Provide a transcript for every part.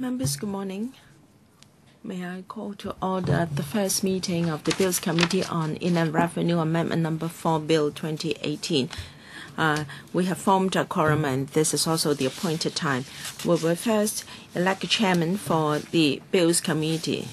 Members, good morning. May I call to order the first meeting of the Bills Committee on Inland Revenue Amendment Number 4 Bill 2018. Uh, we have formed a quorum and this is also the appointed time. We will first elect a chairman for the Bills Committee.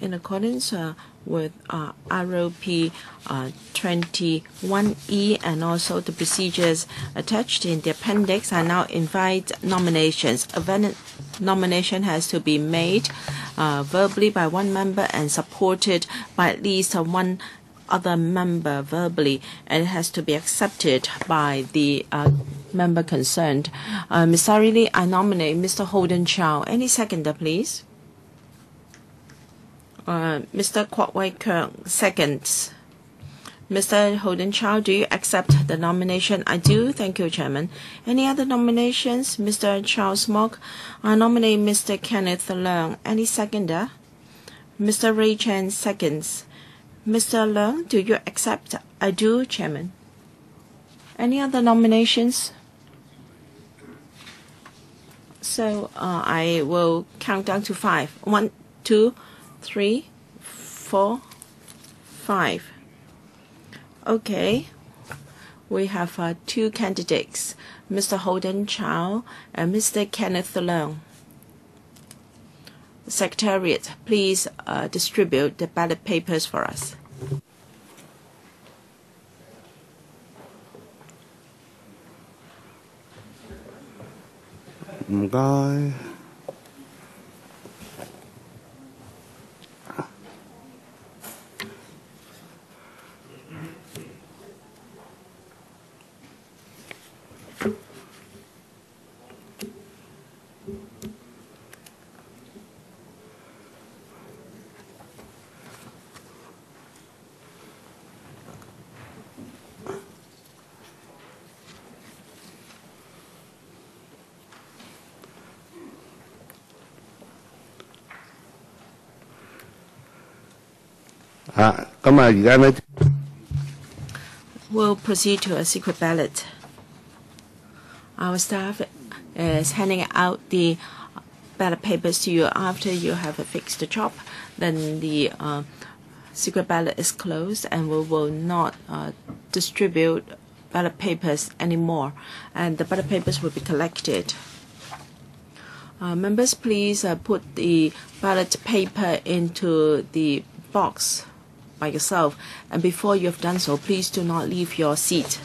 In accordance uh, with uh, ROP uh, 21E and also the procedures attached in the appendix. I now invite nominations. A nomination has to be made uh, verbally by one member and supported by at least one other member verbally, and it has to be accepted by the uh, member concerned. Uh, Ms. Starry Lee, I nominate Mr. Holden Chow. Any seconder, please? Uh, Mr. Kwok Wai Keung seconds. Mr. Holden Chow, do you accept the nomination? I do. Thank you, Chairman. Any other nominations? Mr. Charles Mok. I nominate Mr. Kenneth Leung. Any seconder? Mr. Ray Chan seconds. Mr. Leung, do you accept? I do, Chairman. Any other nominations? So uh, I will count down to five. One, two, three, four, five. Okay. We have uh, two candidates, Mr. Holden Chow and Mr. Kenneth Leung. Secretariat, please uh, distribute the ballot papers for us. Okay. We'll proceed to a secret ballot. Our staff is handing out the ballot papers to you after you have fixed the job. Then the uh, secret ballot is closed, and we will not uh, distribute ballot papers anymore, and the ballot papers will be collected. Uh, members, please uh, put the ballot paper into the box by yourself. And before you have done so, please do not leave your seat.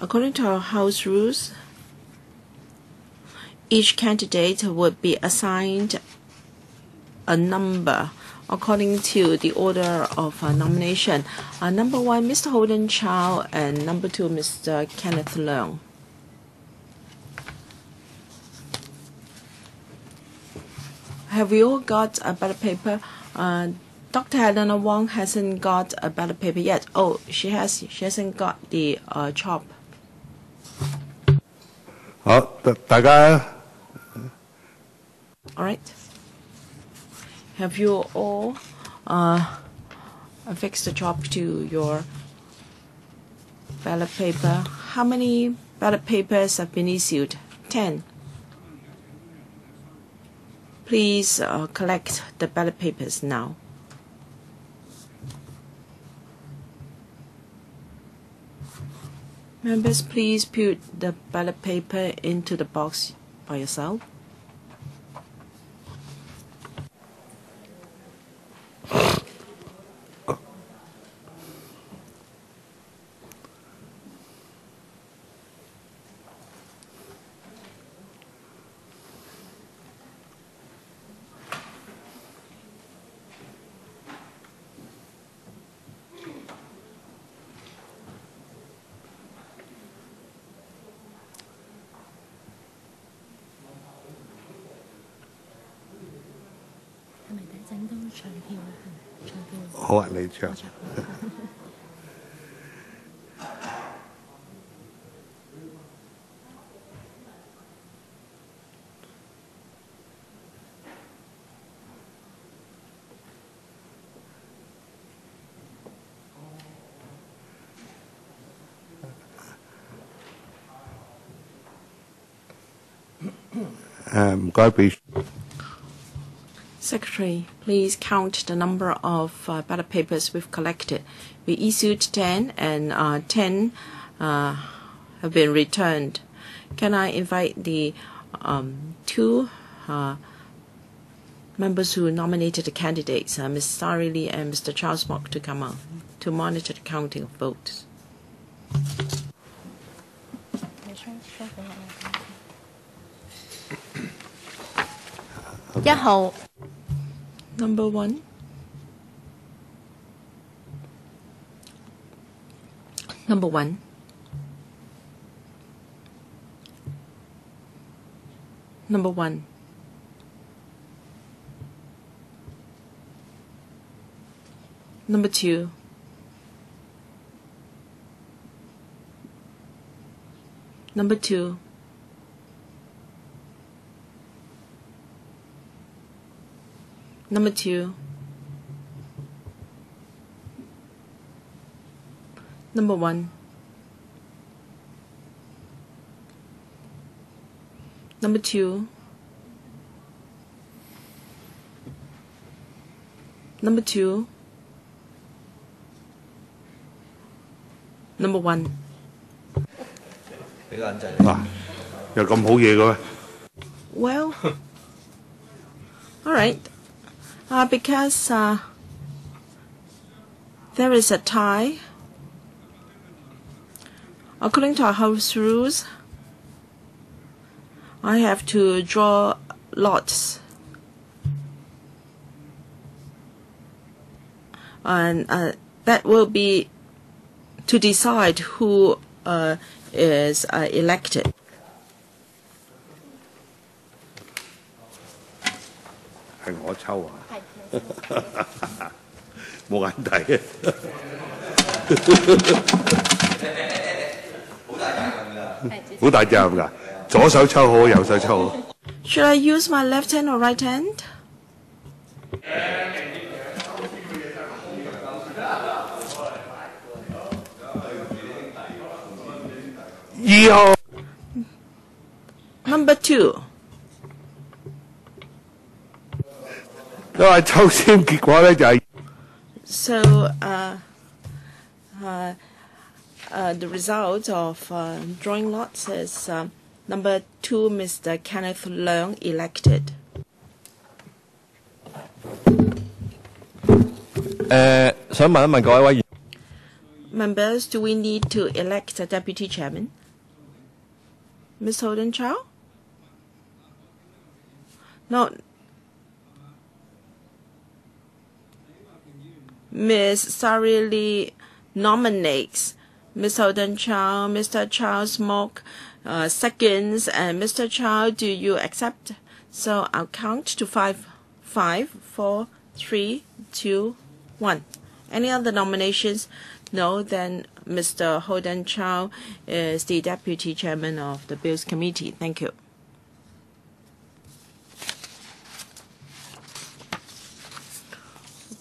According to our House rules, each candidate would be assigned a number according to the order of uh, nomination. Uh, number one, Mr. Holden Chow, and number two, Mr. Kenneth Leung. Have we all got a ballot paper? Uh, Dr. Helena Wong hasn't got a ballot paper yet. Oh, she has. She hasn't got the uh, chop. 好，大家。All right. Have you all uh, affixed the chop to your ballot paper? How many ballot papers have been issued? Ten. Please uh, collect the ballot papers now. Members, please put the ballot paper into the box by yourself. job. um, God be Please count the number of uh, ballot papers we've collected. We issued 10 and uh, 10 uh, have been returned. Can I invite the um, two uh, members who nominated the candidates, uh, Ms. Starry Lee and Mr. Charles Mok, to come out to monitor the counting of votes? 一號 Number one. Number one. Number one. Number two. Number two. Number two. Number one. Number two. Number two. Number one. 比较紧阵。嗱，有咁好嘢嘅咩？ Well, all right. Uh, because uh, there is a tie. According to our house rules, I have to draw lots. And uh, that will be to decide who uh, is uh, elected. 冇眼睇好大只系咪㗎？左手抽好，右手抽好。 Should I use my left hand or right hand? 二号 Number two. No, I told him. So, uh, uh, uh, the result of uh, drawing lots is uh, number two, Mr. Kenneth Leung, elected. Members, do we need to elect a deputy chairman? Ms. Holden Chow? No, Ms. Starry Lee nominates Ms. Holden Chow, Mr. Charles Mok, uh, seconds, and Mr. Chow, do you accept? So I'll count to five, five, four, three, two, one. Any other nominations? No, then Mr. Holden Chow is the Deputy Chairman of the Bills Committee. Thank you.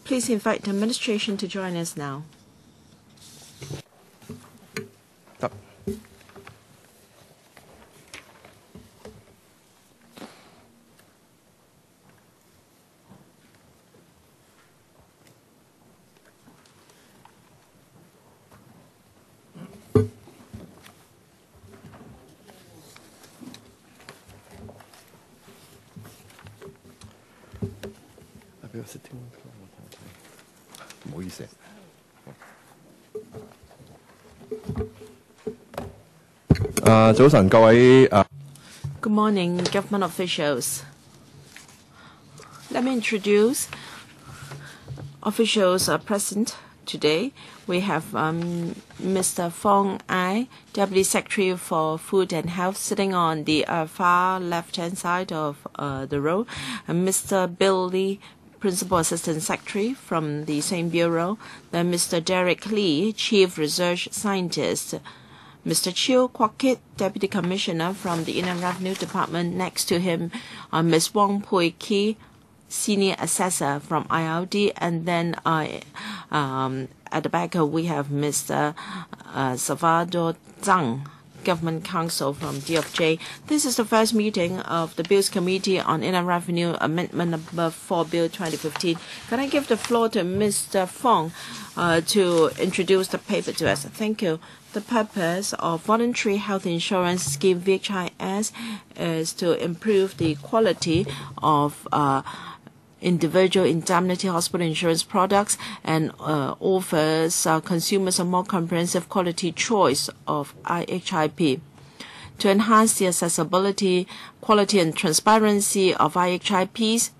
Please invite the administration to join us now. Good morning, government officials. Let me introduce officials are present today. We have um, Mr. Fong Ngai, Deputy Secretary for Food and Health, sitting on the uh, far left-hand side of uh, the row, and Mr. Billy Principal Assistant Secretary from the same bureau, then Mr. Derek Lee, Chief Research Scientist, Mr. Chiu Kwok-kit, Deputy Commissioner from the Inland Revenue Department. Next to him, uh, Ms. Wong Pui-ki, Senior Assessor from IRD. And then uh, um, at the back, we have Mr. Uh, Salvador Zhang, Government Counsel from DFJ. This is the first meeting of the Bills Committee on Inland Revenue Amendment Number 4 Bill 2015. Can I give the floor to Mr. Fong uh, to introduce the paper to us? Thank you. The purpose of voluntary health insurance scheme VHIS is to improve the quality of uh, individual indemnity hospital insurance products and uh, offers uh, consumers a more comprehensive quality choice of IHIP. To enhance the accessibility, quality, and transparency of IHIPs,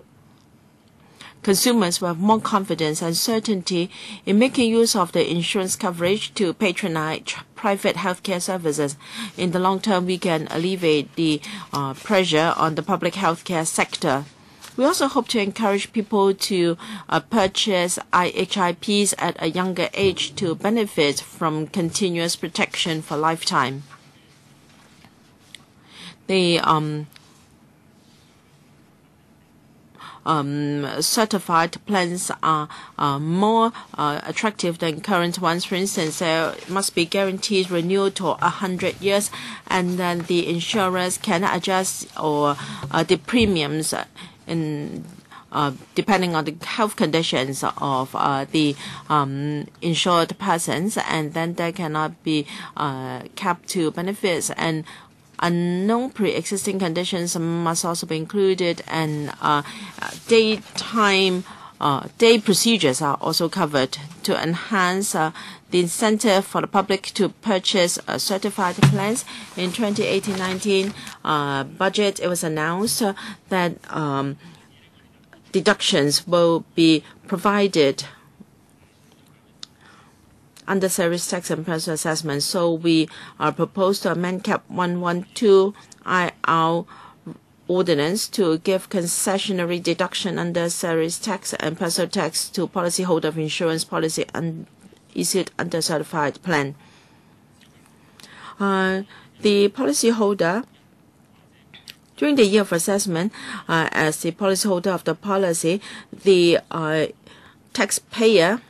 consumers will have more confidence and certainty in making use of the insurance coverage to patronize private healthcare services. In the long term, we can alleviate the uh, pressure on the public healthcare sector. We also hope to encourage people to uh, purchase IHIPs at a younger age to benefit from continuous protection for lifetime. The um, um, certified plans are more uh, attractive than current ones. For instance, there must be guaranteed renewal to 100 years, and then the insurers can adjust or uh, the premiums in uh, depending on the health conditions of uh, the um, insured persons, and then there cannot be uh, capped to benefits. And unknown pre-existing conditions must also be included, and uh, daytime uh, day procedures are also covered to enhance uh, the incentive for the public to purchase uh, certified plans. In 2018-19 uh, budget, it was announced uh, that um, deductions will be provided under salaries tax and personal assessment. So we are proposed to amend Cap 112 IR ordinance to give concessionary deduction under salaries tax and personal tax to policyholder of insurance policy un issued under certified plan. Uh, the policyholder during the year of assessment, uh, as the policyholder of the policy, the uh, taxpayer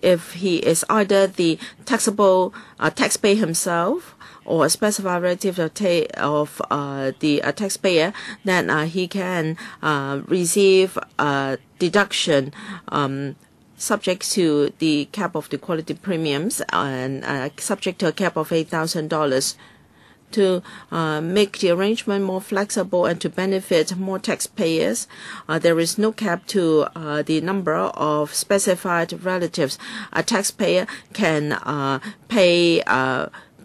if he is either the taxable uh, taxpayer himself or a specified relative of, of uh, the uh, taxpayer, then uh, he can uh, receive a deduction um, subject to the cap of the quality premiums and subject to a cap of $8,000 to uh, make the arrangement more flexible and to benefit more taxpayers. Uh, there is no cap to uh, the number of specified relatives. A taxpayer can pay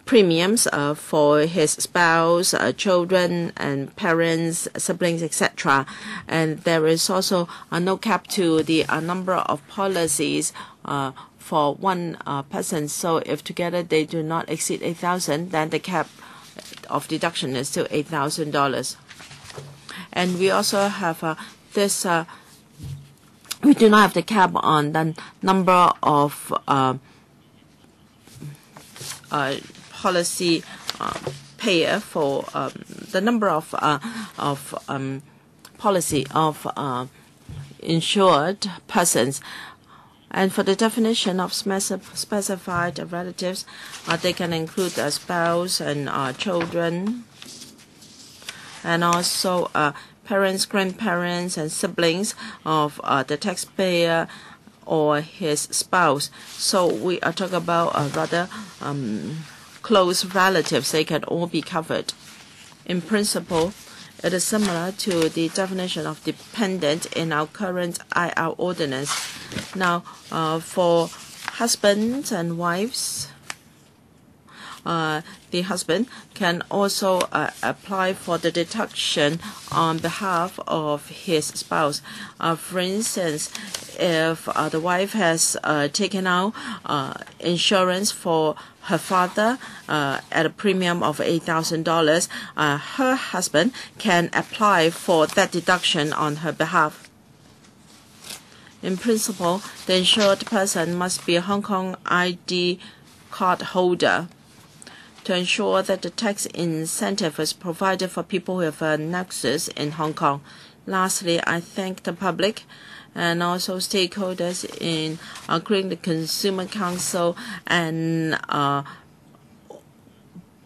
premiums uh, for his spouse, uh, children, and parents, siblings, etc. And there is also uh, no cap to the uh, number of policies uh, for one uh, person. So if together they do not exceed 8,000, then the cap of deduction is still $8,000. And we also have uh, this, uh, we do not have the cap on the number of uh, uh, policy uh, payer for um, the number of uh, of um, policy of uh, insured persons and for the definition of specified relatives, uh, they can include a spouse and uh, children, and also uh, parents, grandparents, and siblings of uh, the taxpayer or his spouse. So we are talking about uh, rather um, close relatives. They can all be covered. In principle, it is similar to the definition of dependent in our current IR ordinance. Now, uh, for husbands and wives, uh, the husband can also uh, apply for the deduction on behalf of his spouse. Uh, for instance, if uh, the wife has uh, taken out uh, insurance for her father uh, at a premium of $8,000, uh, her husband can apply for that deduction on her behalf. In principle, the insured person must be a Hong Kong ID card holder to ensure that the tax incentive is provided for people who have a nexus in Hong Kong. Lastly, I thank the public and also stakeholders in uh, including the Consumer Council and uh,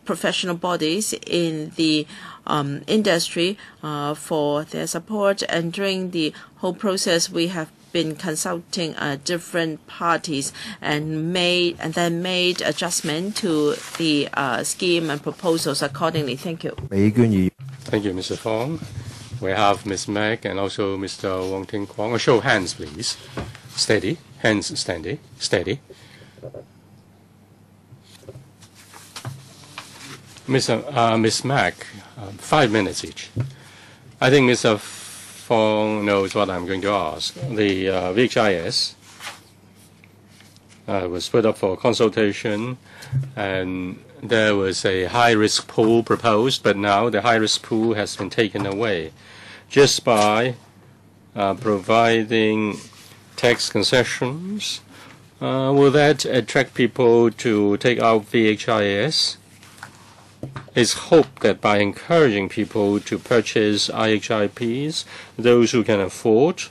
professional bodies in the um, industry uh, for their support. And during the whole process, we have been consulting uh, different parties and made and then made adjustment to the scheme and proposals accordingly. Thank you. Thank you, Mr. Fong. We have Ms. Mak and also Mr. Wong Ting Kwong. A show of hands, please. Steady. Hands steady. Steady. Mr. Uh, Ms. Mak, uh, five minutes each. I think Mr. Fong knows what I'm going to ask. The uh, VHIS uh, was put up for consultation, and there was a high-risk pool proposed, but now the high-risk pool has been taken away just by uh, providing tax concessions. Uh, will that attract people to take out VHIS? It's hoped that by encouraging people to purchase IHIPs, those who can afford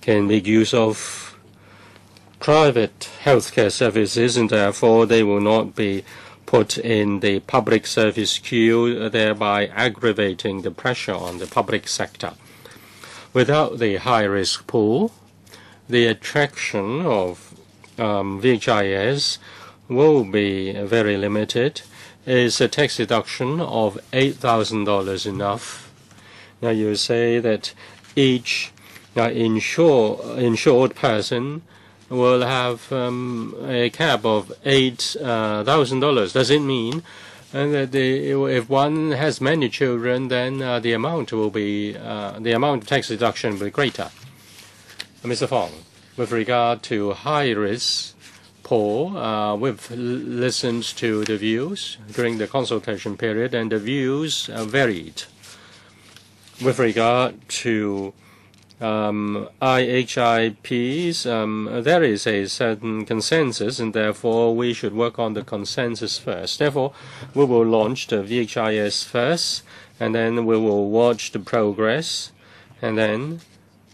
can make use of private healthcare services, and therefore they will not be put in the public service queue, thereby aggravating the pressure on the public sector. Without the high-risk pool, the attraction of um, VHIS will be very limited. Is a tax deduction of $8,000 enough? Now you say that each uh, insure, insured person will have um, a cap of $8,000. Uh, Does it mean that the, if one has many children, then uh, the amount will be uh, the amount of tax deduction will be greater. Mr. Fong, with regard to high risk pool, uh, we've listened to the views during the consultation period, and the views varied. With regard to um, IHIPs, um, there is a certain consensus, and therefore we should work on the consensus first. Therefore, we will launch the VHIS first, and then we will watch the progress, and then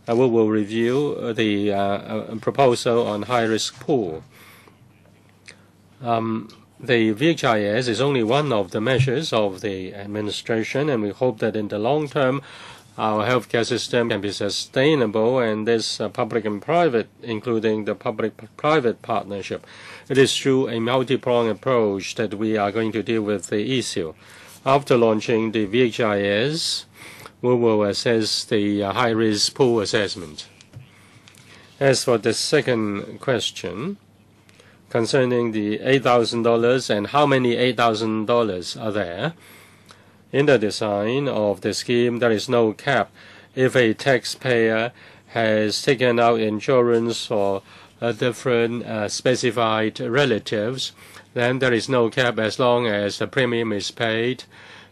uh, we will review the uh, uh, proposal on high-risk pool. Um, the VHIS is only one of the measures of the administration, and we hope that in the long term, our healthcare system can be sustainable, and this uh, public and private, including the public-private partnership. It is through a multi-pronged approach that we are going to deal with the issue. After launching the VHIS, we will assess the uh, high-risk pool assessment. As for the second question, concerning the $8,000 and how many $8,000 are there, in the design of the scheme, there is no cap. If a taxpayer has taken out insurance for uh, different uh, specified relatives, then there is no cap as long as the premium is paid.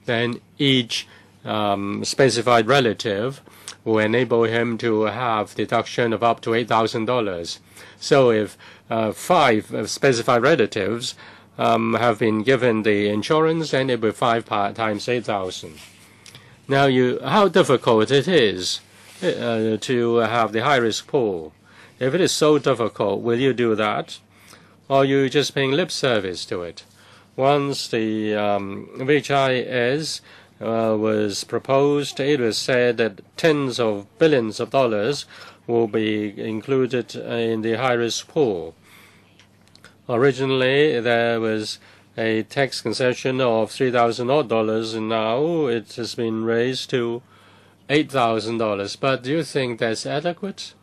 Then each um, specified relative will enable him to have deduction of up to $8,000. So if uh, five specified relatives um, have been given the insurance, and it will be five times 8,000. Now, you, how difficult it is uh, to have the high-risk pool. If it is so difficult, will you do that? Or are you just paying lip service to it? Once the um, VHIS uh, was proposed, it was said that tens of billions of dollars will be included in the high-risk pool. Originally, there was a tax concession of three thousand odd dollars, and now it has been raised to eight thousand dollars. But do you think that's adequate?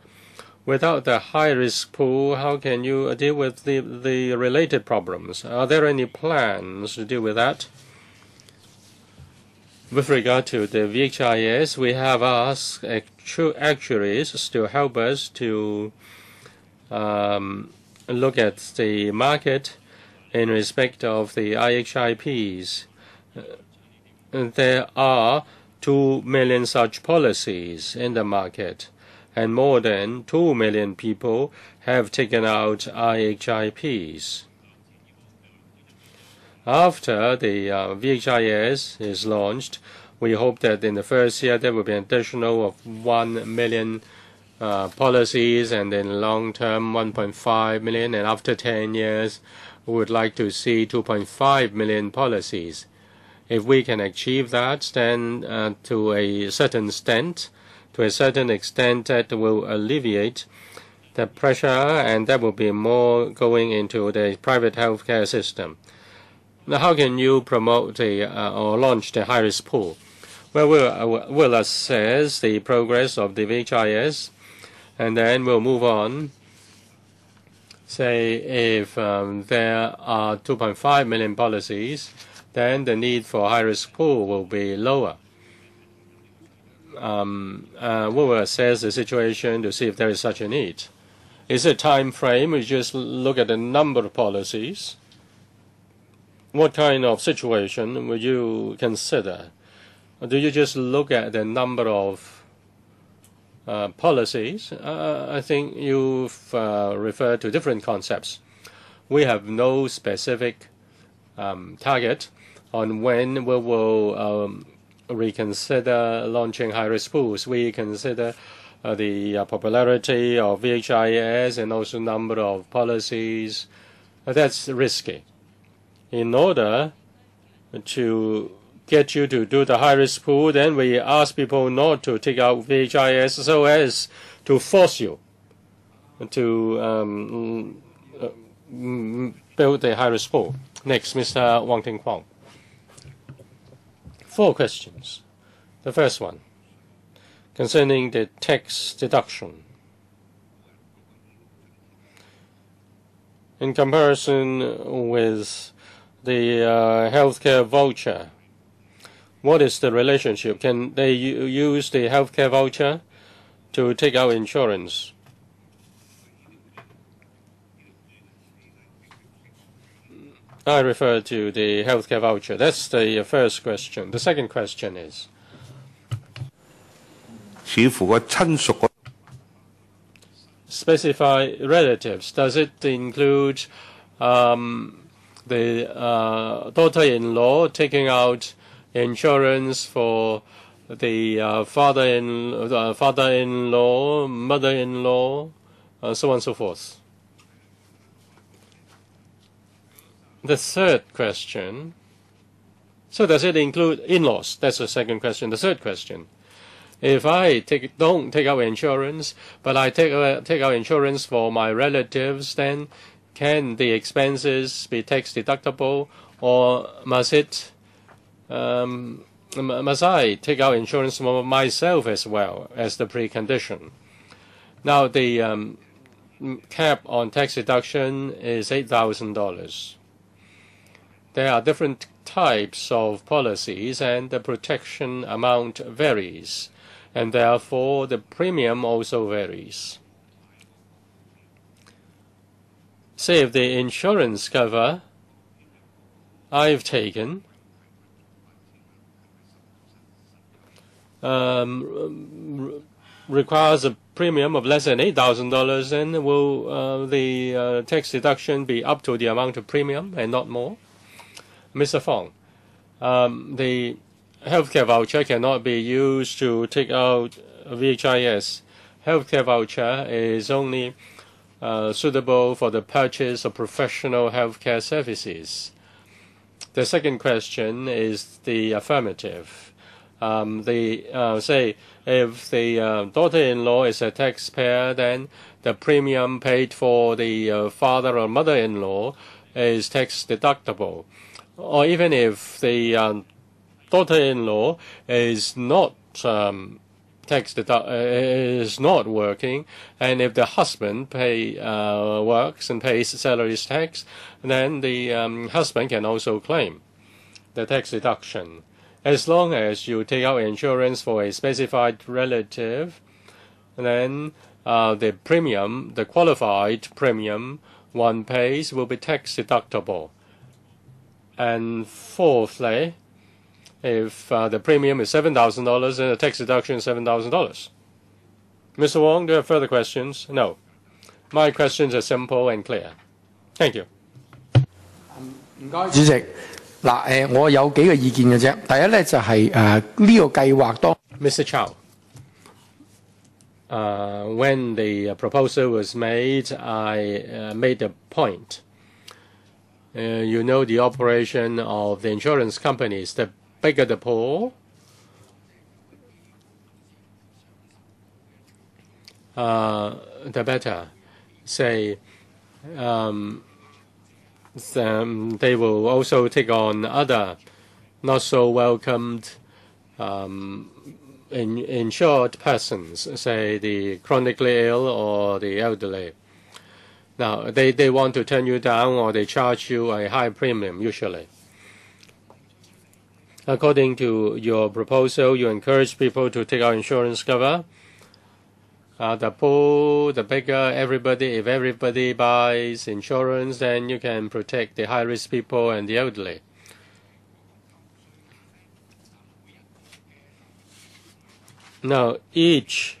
Without the high risk pool, how can you deal with the, the related problems? Are there any plans to deal with that? With regard to the VHIS, we have asked actuaries to help us to um, look at the market in respect of the IHIPs. Uh, there are 2 million such policies in the market, and more than 2 million people have taken out IHIPs. After the uh, VHIS is launched, we hope that in the first year there will be an additional of 1 million uh, policies, and then long term 1.5 million, and after 10 years we would like to see 2.5 million policies. If we can achieve that, then uh, to a certain extent, to a certain extent, that will alleviate the pressure, and there will be more going into the private healthcare system. Now, how can you promote the, uh, or launch the high-risk pool? Well, we'll, uh, we'll assess the progress of the VHIS, and then we'll move on. Say if um, there are 2.5 million policies, then the need for high-risk pool will be lower. Um, uh, we will assess the situation to see if there is such a need. Is it time frame? We just look at the number of policies. What kind of situation would you consider? Or do you just look at the number of uh, policies? Uh, I think you've uh, referred to different concepts. We have no specific um, target on when we will um, reconsider launching high-risk pools. We consider uh, the uh, popularity of VHIS and also number of policies. Uh, that's risky. In order to get you to do the high-risk pool, then we ask people not to take out VHIS so as to force you to um, mm, build a high-risk pool. Next, Mr. Wong Ting Kwong four questions. The first one concerning the tax deduction. In comparison with the uh, healthcare voucher, what is the relationship? Can they use the healthcare voucher to take out insurance? I refer to the healthcare voucher. That's the first question. The second question is 似乎个亲属个 specify relatives. Does it include um, the uh, daughter-in-law taking out insurance for the uh, father-in uh, father-in-law, mother-in-law, uh, so on and so forth? The third question. So does it include in-laws? That's the second question. The third question. If I take, don't take out insurance, but I take, uh, take out insurance for my relatives, then can the expenses be tax deductible, or must it um, must I take out insurance for myself as well as the precondition? Now the um, cap on tax deduction is eight thousand dollars there are different types of policies and the protection amount varies, and therefore the premium also varies. Say if the insurance cover I've taken um, requires a premium of less than eight thousand dollars, then will uh, the uh, tax deduction be up to the amount of premium and not more? Mr. Fong, um, the healthcare voucher cannot be used to take out VHIS. Healthcare voucher is only uh, suitable for the purchase of professional healthcare services. The second question is the affirmative. Um, the uh, say if the uh, daughter-in-law is a taxpayer, then the premium paid for the uh, father or mother-in-law is tax deductible or even if the um, daughter-in-law is not um, tax uh, is not working, and if the husband pay uh, works and pays salaries tax, then the um, husband can also claim the tax deduction as long as you take out insurance for a specified relative, then uh, the premium, the qualified premium one pays will be tax deductible. And fourthly, if uh, the premium is $7,000 and the tax deduction is $7,000. Mr. Wong, do you have further questions? No. My questions are simple and clear. Thank you. 嗱，诶，我有几个意见嘅啫。第一咧就系诶呢个计划当 Mr. Chow, uh, when the proposal was made, I uh, made a point uh, you know the operation of the insurance companies. The bigger the pool, uh, the better. Say, um, um, they will also take on other not so welcomed um, in, insured persons, say the chronically ill or the elderly. Now, they, they want to turn you down or they charge you a high premium usually. According to your proposal, you encourage people to take out insurance cover. Uh, the pool, the bigger everybody, if everybody buys insurance, then you can protect the high risk people and the elderly. Now, each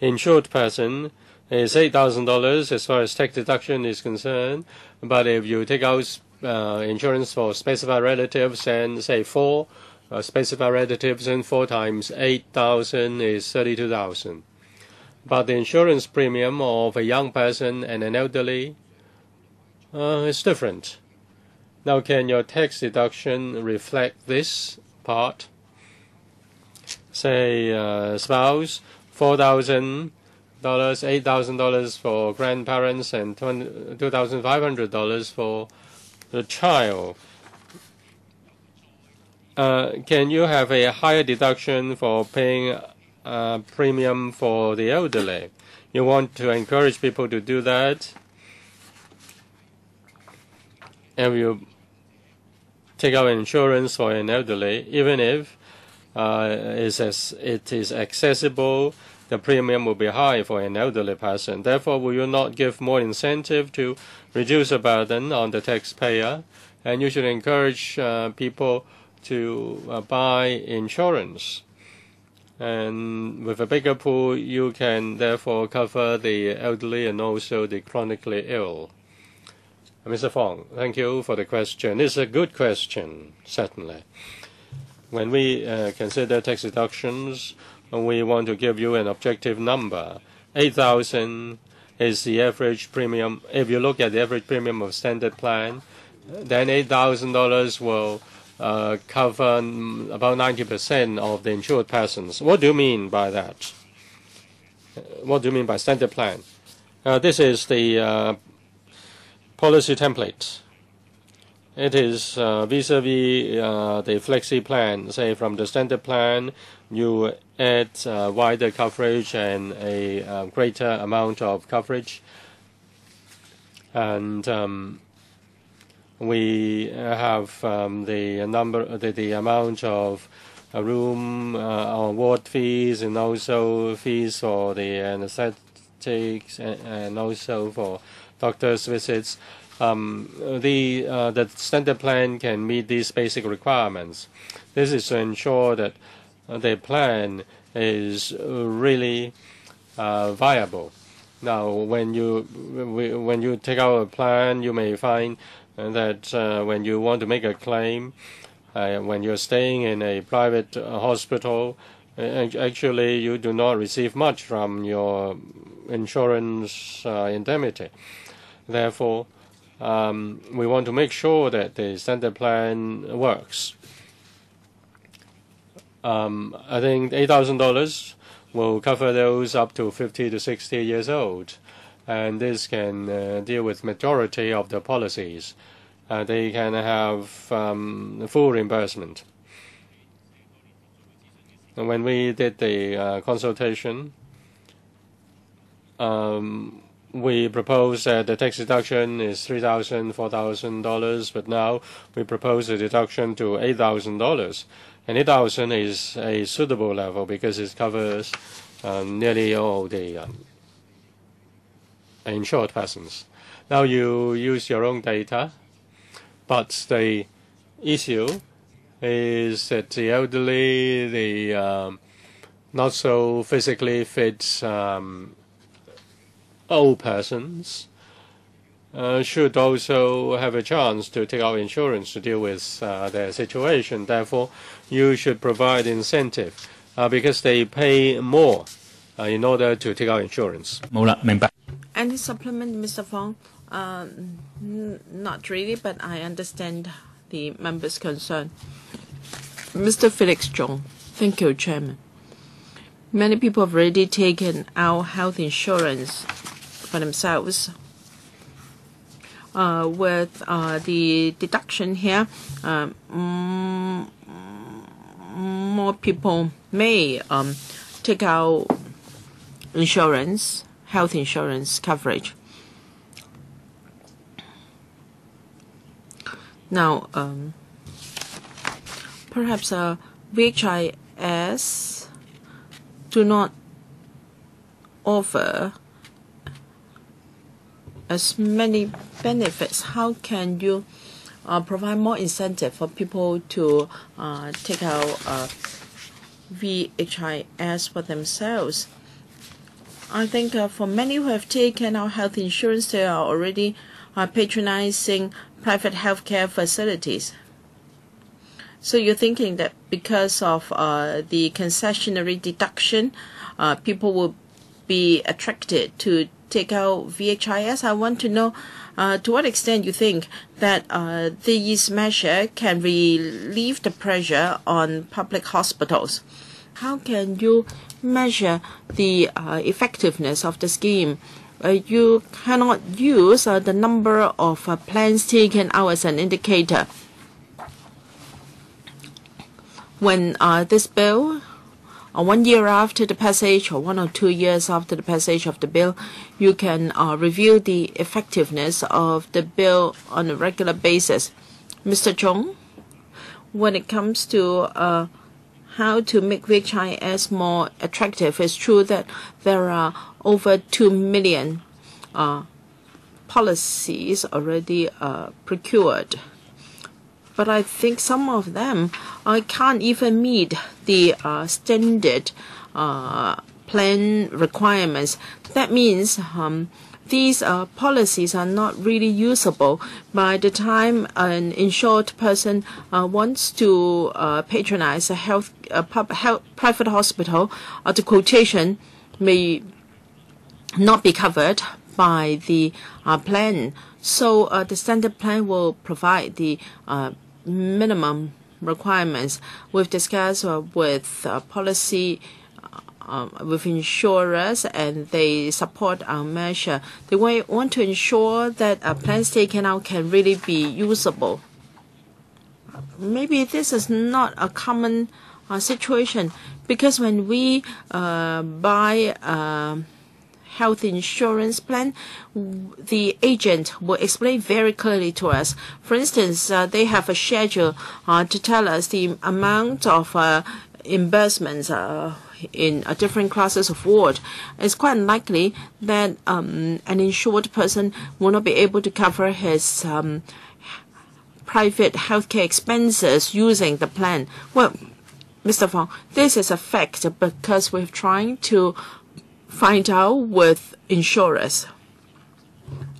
insured person is $8,000 as far as tax deduction is concerned. But if you take out uh, insurance for specified relatives and say four uh, specified relatives and four times 8,000 is 32,000. But the insurance premium of a young person and an elderly uh, is different. Now, can your tax deduction reflect this part? Say, uh, spouse, 4,000 dollars, eight thousand dollars for grandparents, and two thousand five hundred dollars for the child. Uh, can you have a higher deduction for paying a premium for the elderly? You want to encourage people to do that. And you take out insurance for an elderly, even if uh, it is accessible the premium will be high for an elderly person. Therefore, will you not give more incentive to reduce the burden on the taxpayer? And you should encourage uh, people to uh, buy insurance. And with a bigger pool, you can therefore cover the elderly and also the chronically ill. Mr. Fong, thank you for the question. It's a good question, certainly. When we uh, consider tax deductions, we want to give you an objective number. 8,000 is the average premium. If you look at the average premium of standard plan, then $8,000 will cover about 90% of the insured persons. What do you mean by that? What do you mean by standard plan? Uh, this is the uh, policy template. It is uh, vis-a-vis -vis, the flexi plan. Say from the standard plan, you add uh, wider coverage and a uh, greater amount of coverage. And um, we have um, the number, the, the amount of uh, room uh, ward fees and also fees for the anesthetics and, and also for doctor's visits. Um, the uh, the standard plan can meet these basic requirements. This is to ensure that the plan is really uh, viable. Now, when you when you take out a plan, you may find that uh, when you want to make a claim, uh, when you're staying in a private uh, hospital, actually you do not receive much from your insurance uh, indemnity. Therefore, um, we want to make sure that the standard plan works um, I think $8,000 will cover those up to 50 to 60 years old. And this can uh, deal with majority of the policies. Uh, they can have um, full reimbursement. And when we did the uh, consultation, um, we proposed that the tax deduction is $3,000, $4,000, but now we propose a deduction to $8,000. And 8,000 is a suitable level because it covers um, nearly all the um, insured persons. Now you use your own data, but the issue is that the elderly, the um, not so physically fit um, old persons, uh, should also have a chance to take out insurance to deal with uh, their situation. Therefore, you should provide incentive uh, because they pay more uh, in order to take out insurance. 冇啦，明白。 Any supplement, Mr. Fong? Um, not really, but I understand the member's concern. Mr. Felix Chung. Thank you, Chairman. Many people have already taken out health insurance for themselves. Uh, with uh, the deduction here, um, more people may um, take out insurance, health insurance coverage. Now, um, perhaps uh, VHIS do not offer as many benefits. How can you uh, provide more incentive for people to uh, take out uh, VHIS for themselves? I think uh, for many who have taken out health insurance, they are already uh, patronizing private healthcare facilities. So you're thinking that because of uh, the concessionary deduction, uh, people will be attracted to take out VHIS. I want to know uh, to what extent you think that uh, these measures can relieve the pressure on public hospitals. How can you measure the uh, effectiveness of the scheme? Uh, you cannot use uh, the number of plans taken out as an indicator. When this bill, one year after the passage or one or two years after the passage of the bill, you can review the effectiveness of the bill on a regular basis. Mr. Chong, when it comes to how to make VHIS more attractive, it's true that there are over 2 million uh, policies already uh, procured. But I think some of them can't even meet the uh, standard plan requirements. That means um, these policies are not really usable by the time an insured person wants to patronize a health, a private hospital. Uh, the quotation may not be covered by the uh, plan. So uh, the standard plan will provide the minimum requirements. We've discussed with policy um, with insurers and they support our measure. They want to ensure that plans taken out can really be usable. Maybe this is not a common situation because when we uh, buy uh, health insurance plan, the agent will explain very clearly to us. For instance, uh, they have a schedule uh, to tell us the amount of uh, reimbursements uh, in different classes of ward. It's quite likely that um, an insured person will not be able to cover his um, private healthcare expenses using the plan. Well, Mr. Fong, this is a fact because we're trying to find out with insurers.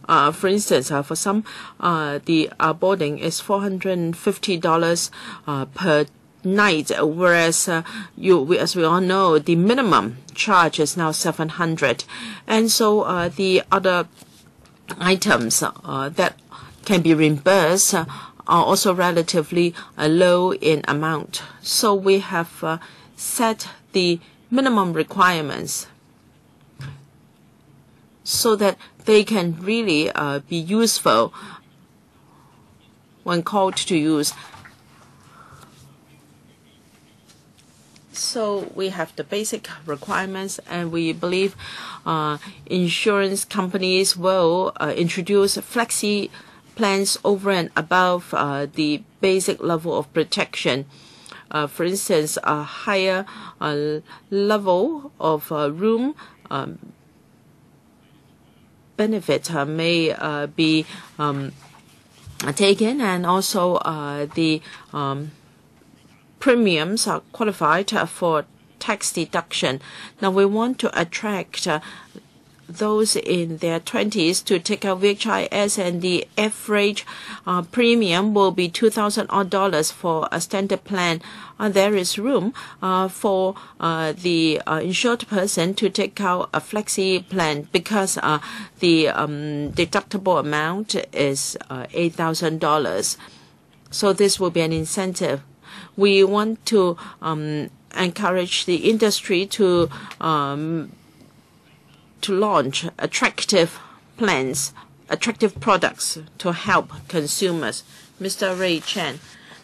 Uh, for instance, uh, for some, uh, the boarding is $450 uh, per night, whereas uh, you, we, as we all know, the minimum charge is now 700 And so uh, the other items that can be reimbursed are also relatively uh, low in amount. So we have uh, set the minimum requirements so that they can really uh, be useful when called to use. So we have the basic requirements, and we believe insurance companies will introduce flexi plans over and above uh, the basic level of protection. Uh, for instance, a higher uh, level of uh, room um, benefit uh, may uh, be um, taken, and also the um, premiums are qualified for tax deduction. Now we want to attract those in their 20s to take out VHIS and the average uh, premium will be $2,000 for a standard plan. Uh, there is room uh, for uh, the uh, insured person to take out a flexi plan because uh, the um, deductible amount is uh, $8,000. So this will be an incentive. We want to um, encourage the industry to um, to launch attractive plans, attractive products to help consumers. Mr. Ray Chan.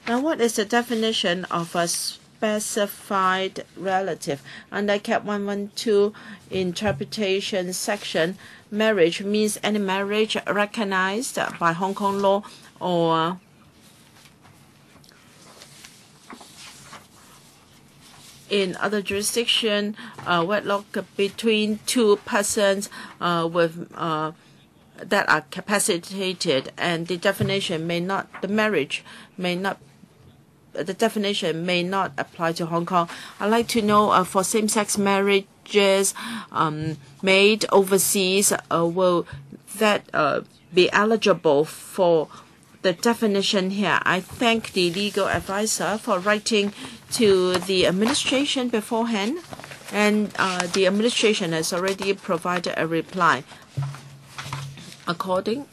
Now, what is the definition of a specified relative? Under Cap 112 interpretation section, marriage means any marriage recognized by Hong Kong law or in other jurisdiction, uh, wedlock between two persons uh, with uh, that are capacitated, and the definition may not, the marriage may not, the definition may not apply to Hong Kong. I'd like to know uh, for same-sex marriages um, made overseas, uh, will that uh, be eligible for the definition here. I thank the legal advisor for writing to the administration beforehand, and uh, the administration has already provided a reply. According,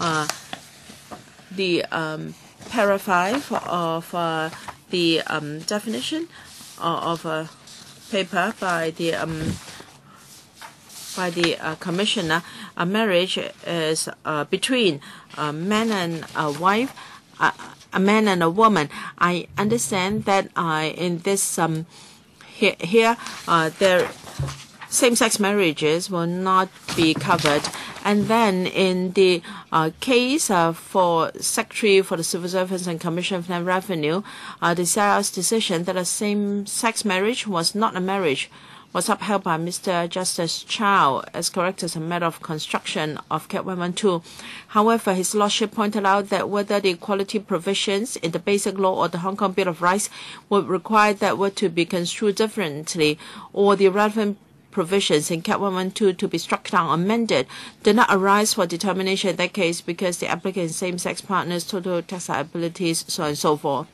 uh, the um, para 5 of uh, the um, definition uh, of a paper by the um, by the uh, commissioner, a marriage is uh, between a man and a wife, a man and a woman. I understand that uh, in this um, here, here uh, there same-sex marriages will not be covered. And then in the uh, case uh, for Secretary for the Civil Service and Commissioner of Inland Revenue, uh, the CIR's decision that a same-sex marriage was not a marriage was upheld by Mr. Justice Chow as correct as a matter of construction of Cap 112. However, his lordship pointed out that whether the equality provisions in the Basic Law or the Hong Kong Bill of Rights would require that were to be construed differently, or the relevant provisions in Cap 112 to be struck down or amended did not arise for determination in that case because the applicant same-sex partners, total tax liabilities, so on and so forth.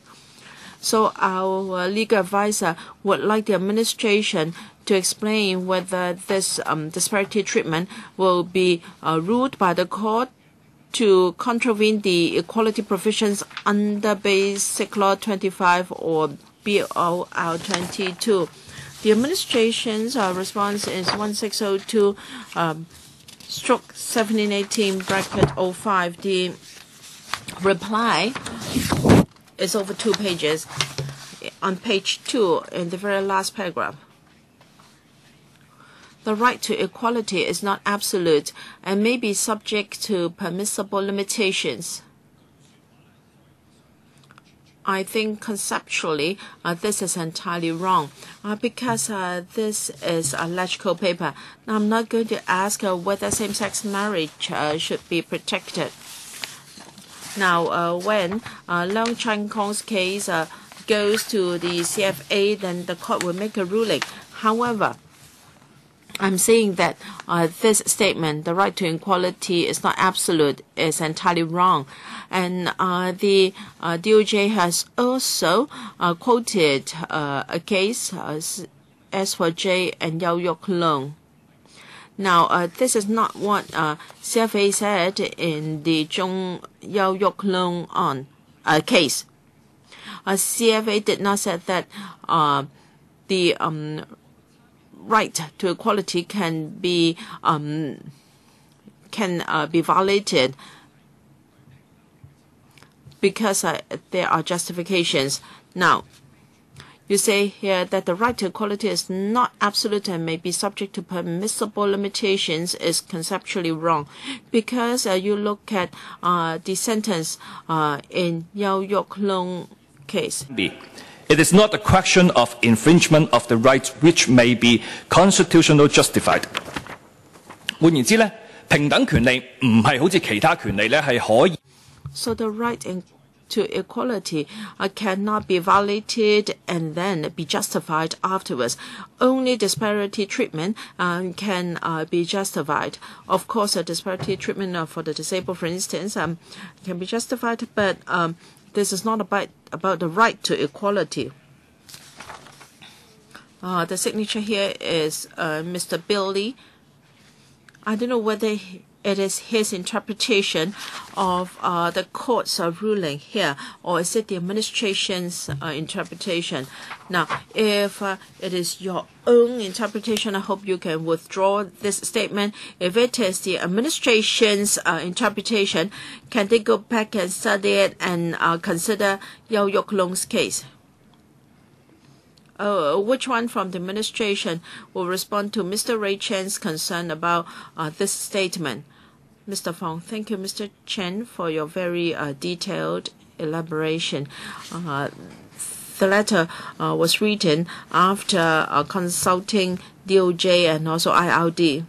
So our legal advisor would like the administration to explain whether this um, disparity treatment will be uh, ruled by the court to contravene the equality provisions under Basic Law 25 or BOR 22. The administration's uh, response is 1602 um, stroke 1718 bracket 05. The reply is over two pages. On page two, in the very last paragraph. The right to equality is not absolute and may be subject to permissible limitations. I think conceptually uh, this is entirely wrong uh, because uh, this is a legical paper. Now, I'm not going to ask uh, whether same-sex marriage uh, should be protected. Now, uh, when uh, Leung Chun Kwong's case goes to the CFA, then the court will make a ruling. However, I'm saying that uh, this statement, the right to equality is not absolute, is entirely wrong. And uh, the uh, DOJ has also uh, quoted uh, a case, uh, as for J and Yau Yuk Lung. Now, uh, this is not what uh, CFA said in the Zhong Yau Yuk Lung on uh, case. Uh, CFA did not say that uh, the um, right to equality can be um, can uh, be violated because uh, there are justifications. Now, you say here that the right to equality is not absolute and may be subject to permissible limitations is conceptually wrong because uh, you look at uh, the sentence uh, in Yau Yuk Lung case. It is not a question of infringement of the rights which may be constitutional justified。换言之咧，平等权利唔系好似其他权利咧系可以。 So the right in, to equality uh, cannot be violated and then be justified afterwards. Only disparity treatment um, can uh, be justified. Of course, a disparity treatment uh, for the disabled, for instance, um, can be justified, but um, this is not about, about the right to equality. Uh, the signature here is uh, Mr. Billy. I don't know whether it is his interpretation of uh, the court's uh, ruling here, or is it the administration's uh, interpretation? Now, if uh, it is your own interpretation, I hope you can withdraw this statement. If it is the administration's uh, interpretation, can they go back and study it and uh, consider Yau Yuk Lung's case? uh, which one from the administration will respond to Mr. Ray Chan's concern about uh, this statement? Mr. Fong, thank you, Mr. Chan, for your very uh, detailed elaboration. Uh, the letter uh, was written after consulting DOJ and also IRD.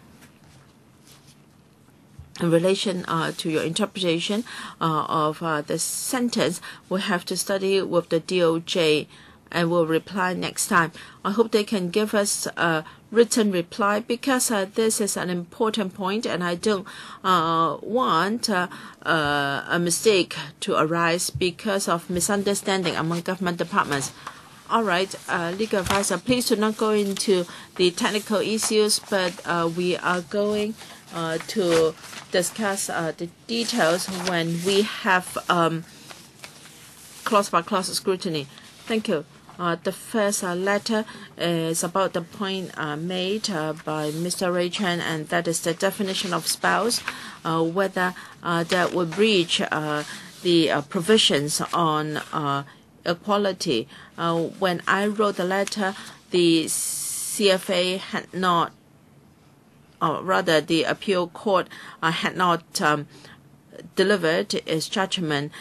In relation to your interpretation of the sentence, we have to study with the DOJ and we'll reply next time. I hope they can give us a written reply because uh, this is an important point and I don't uh, want uh, uh a mistake to arise because of misunderstanding among government departments. All right, uh, legal advisor, please do not go into the technical issues, but uh, we are going to discuss the details when we have um, clause by clause scrutiny. Thank you. Uh, the first uh, letter is about the point uh, made uh, by Mr. Ray Chan, and that is the definition of spouse, uh, whether uh, that would breach the provisions on equality. when I wrote the letter, the CFA had not, or rather, the appeal court had not um, delivered its judgment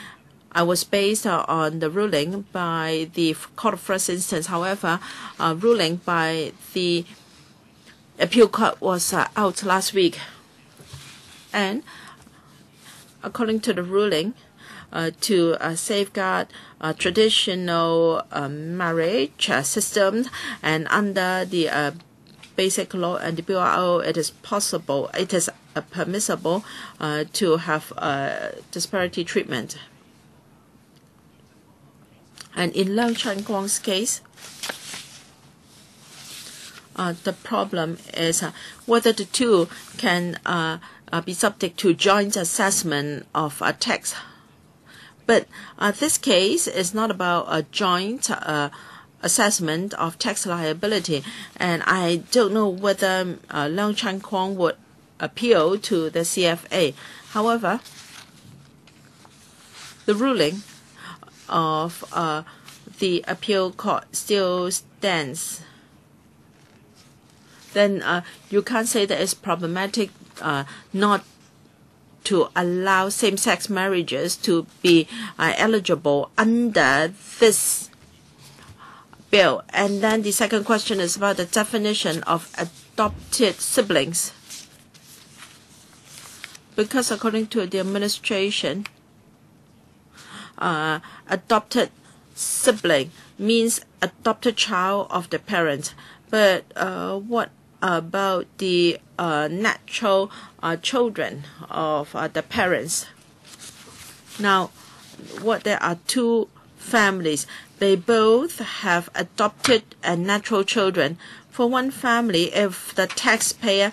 I was based on the ruling by the court of first instance. However, uh, ruling by the appeal court was uh, out last week. And according to the ruling, uh, to uh, safeguard uh, traditional marriage uh, systems and under the basic law and the BRO, it is possible, it is permissible to have disparity treatment. And in Leung Chun Kwong's case, uh, the problem is uh, whether the two can uh, uh be subject to joint assessment of a tax. But uh, this case is not about a joint uh, assessment of tax liability, and I don't know whether uh, Leung Chun Kwong would appeal to the CFA. However, the ruling of uh, the appeal court still stands, then uh, you can't say that it's problematic uh, not to allow same-sex marriages to be uh, eligible under this bill. And then the second question is about the definition of adopted siblings. Because according to the administration, uh, adopted sibling means adopted child of the parent. But uh, what about the uh, natural uh, children of uh, the parents? Now, what there are two families. They both have adopted and natural children. For one family, if the taxpayer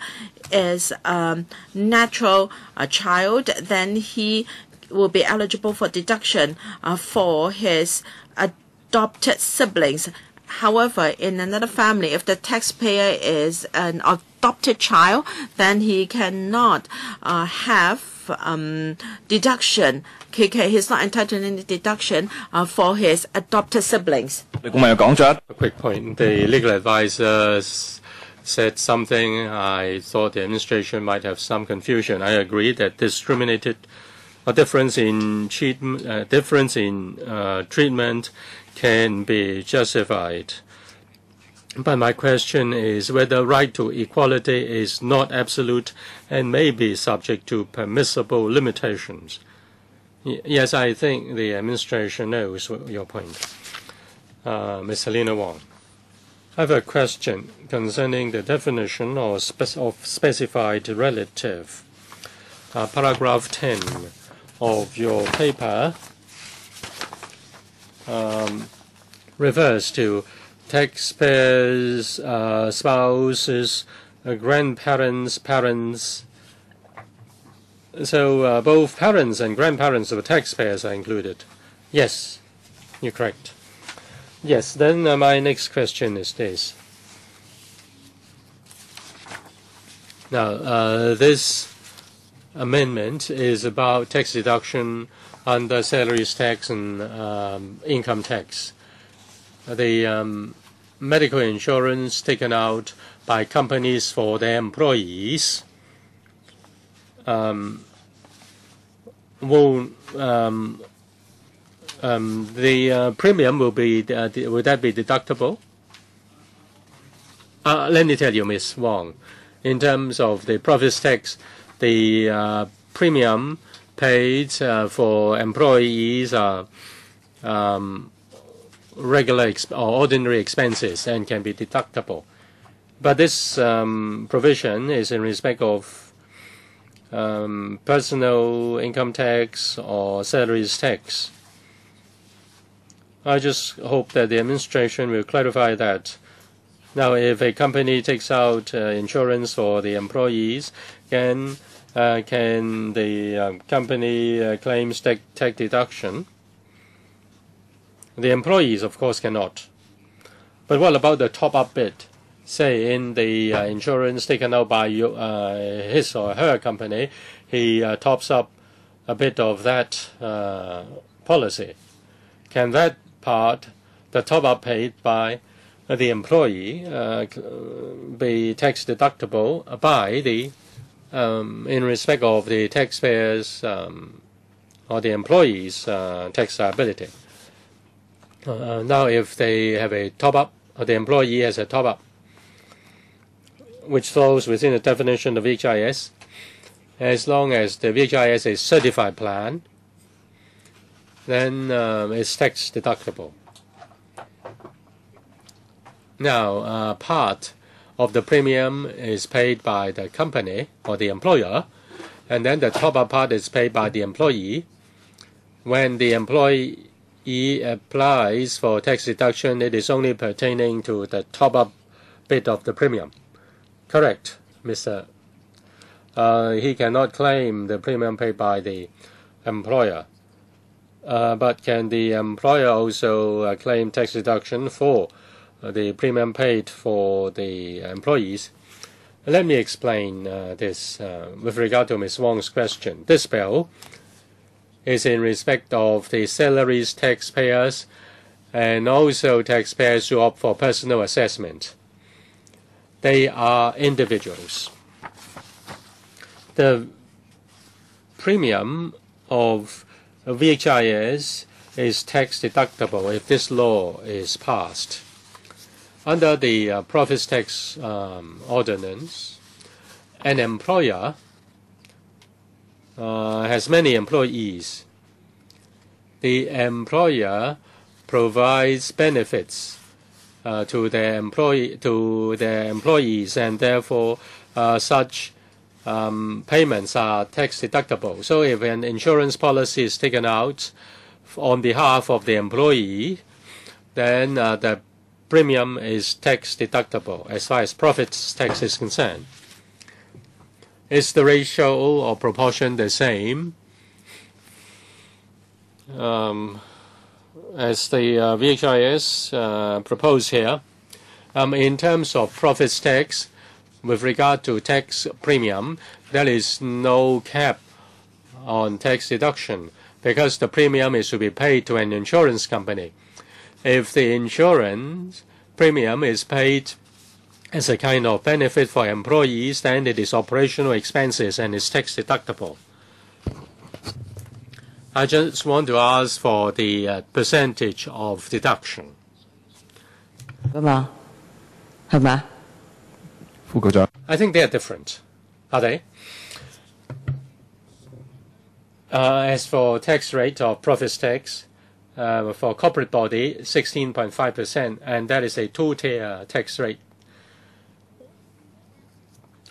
is a um, natural uh, child, then he will be eligible for deduction uh, for his adopted siblings. However, in another family, if the taxpayer is an adopted child, then he cannot uh, have um, deduction. Okay, he's not entitled to any deduction uh, for his adopted siblings. A quick point. The legal advisor said something. I thought the administration might have some confusion. I agree that discriminated a difference in treatment, uh, difference in uh, treatment can be justified. But my question is whether right to equality is not absolute and may be subject to permissible limitations. Y- Yes, I think the administration knows your point. Uh, Ms. Helena Wong. I have a question concerning the definition or spec- of specified relative. Uh, paragraph 10 of your paper um, refers to taxpayers, uh, spouses, uh, grandparents, parents. So uh, both parents and grandparents of taxpayers are included. Yes, you're correct. Yes, then uh, my next question is this. Now, uh, this amendment is about tax deduction under salaries tax and um, income tax. The um, medical insurance taken out by companies for their employees um, will um, um, the uh, premium will be uh, will that be deductible? Uh, let me tell you, Miss Wong, in terms of the profits tax, the uh, premium paid uh, for employees are um, regular or ordinary expenses and can be deductible. But this um, provision is in respect of um, personal income tax or salaries tax. I just hope that the administration will clarify that. Now, if a company takes out uh, insurance for the employees, can uh, can the um, company uh, claim tax, deduction? The employees, of course, cannot. But what about the top-up bit? Say in the uh, insurance taken out by uh, his or her company, he uh, tops up a bit of that policy. Can that part, the top-up paid by the employee, uh, be tax deductible by the um, in respect of the taxpayers um, or the employees' uh, tax liability. Uh, now, if they have a top up, or the employee has a top up, which falls within the definition of VHIS, as long as the VHIS is a certified plan, then um, it's tax deductible. Now, uh, part of the premium is paid by the company or the employer, and then the top up part is paid by the employee. When the employee applies for tax deduction, it is only pertaining to the top up bit of the premium. Correct, Mr. Uh, he cannot claim the premium paid by the employer. Uh, but can the employer also uh, claim tax deduction for the premium paid for the employees? Let me explain uh, this uh, with regard to Ms. Wong's question. This bill is in respect of the salaries taxpayers and also taxpayers who opt for personal assessment. They are individuals. The premium of VHIS is tax deductible if this law is passed. Under the uh, profits tax um, ordinance, an employer uh, has many employees. The employer provides benefits uh, to their employee to their employees, and therefore uh, such um, payments are tax deductible. So if an insurance policy is taken out on behalf of the employee, then uh, the premium is tax deductible as far as profits tax is concerned. Is the ratio or proportion the same um, as the uh, VHIS uh, proposed here? Um, in terms of profits tax, with regard to tax premium, there is no cap on tax deduction because the premium is to be paid to an insurance company If the insurance premium is paid as a kind of benefit for employees, then it is operational expenses and is tax deductible. I just want to ask for the uh, percentage of deduction. 噶嘛，系咪啊？副局长， I think they are different. Are they? Uh, as for tax rate of profits tax, uh, for corporate body, 16.5%, and that is a two-tier tax rate.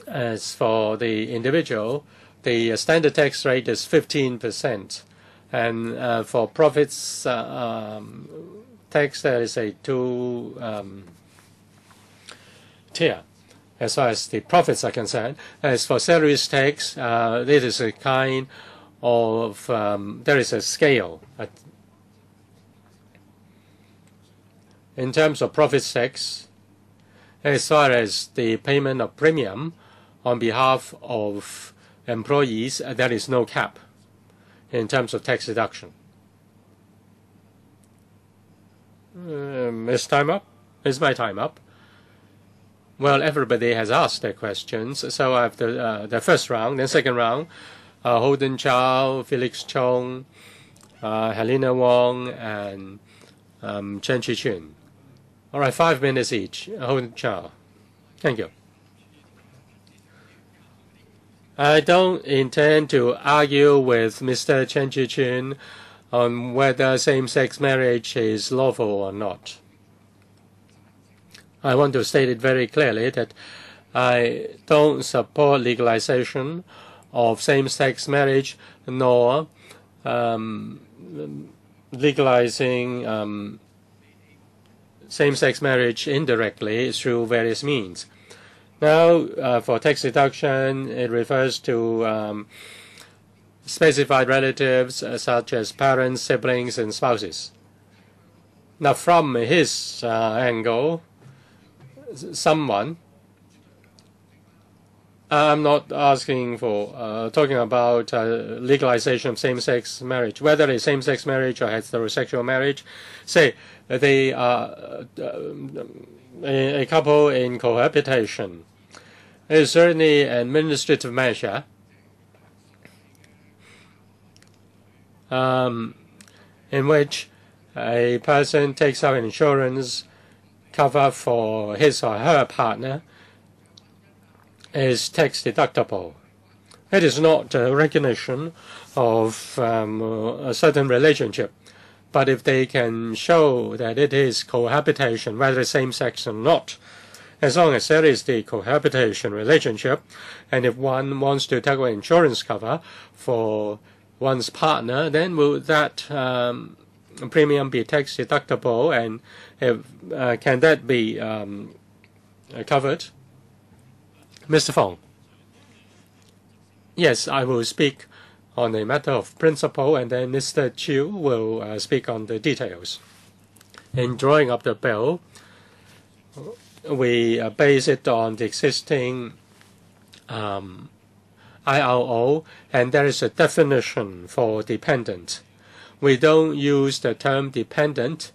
As for the individual, the standard tax rate is 15%, and uh, for profits uh, um, tax, there is a two um, as far as the profits are concerned. As for salaries tax, uh, it is a kind of um, there is a scale. In terms of profit tax, as far as the payment of premium on behalf of employees, there is no cap in terms of tax deduction. Um, is time up? Is my time up? Well, everybody has asked their questions, so I have the, uh, the first round, then second round. Uh, Holden Chow, Felix Chung, uh, Helena Wong, and um, Chan Chi-chuen. All right, five minutes each. Holden Chow. Thank you. I don't intend to argue with Mr. Chan Chi-chuen on whether same-sex marriage is lawful or not. I want to state it very clearly that I don't support legalization of same-sex marriage nor um, legalizing um, same-sex marriage indirectly through various means. Now, uh, for tax deduction, it refers to um, specified relatives uh, such as parents, siblings, and spouses. Now, from his uh, angle, someone, I'm not asking for uh, talking about uh, legalization of same-sex marriage, whether it's same-sex marriage or heterosexual marriage. Say they are uh, a, a couple in cohabitation. Is certainly an administrative measure. Um, in which a person takes out insurance cover for his or her partner is tax deductible. It is not a recognition of um, a certain relationship, but if they can show that it is cohabitation, whether same sex or not, as long as there is the cohabitation relationship, and if one wants to take an insurance cover for one's partner, then will that um, premium be tax deductible, and if, uh, can that be um, covered? Mr. Fong. Yes, I will speak on a matter of principle, and then Mr. Chiu will uh, speak on the details. In drawing up the bill, we uh, base it on the existing um, and there is a definition for dependent. We don't use the term dependent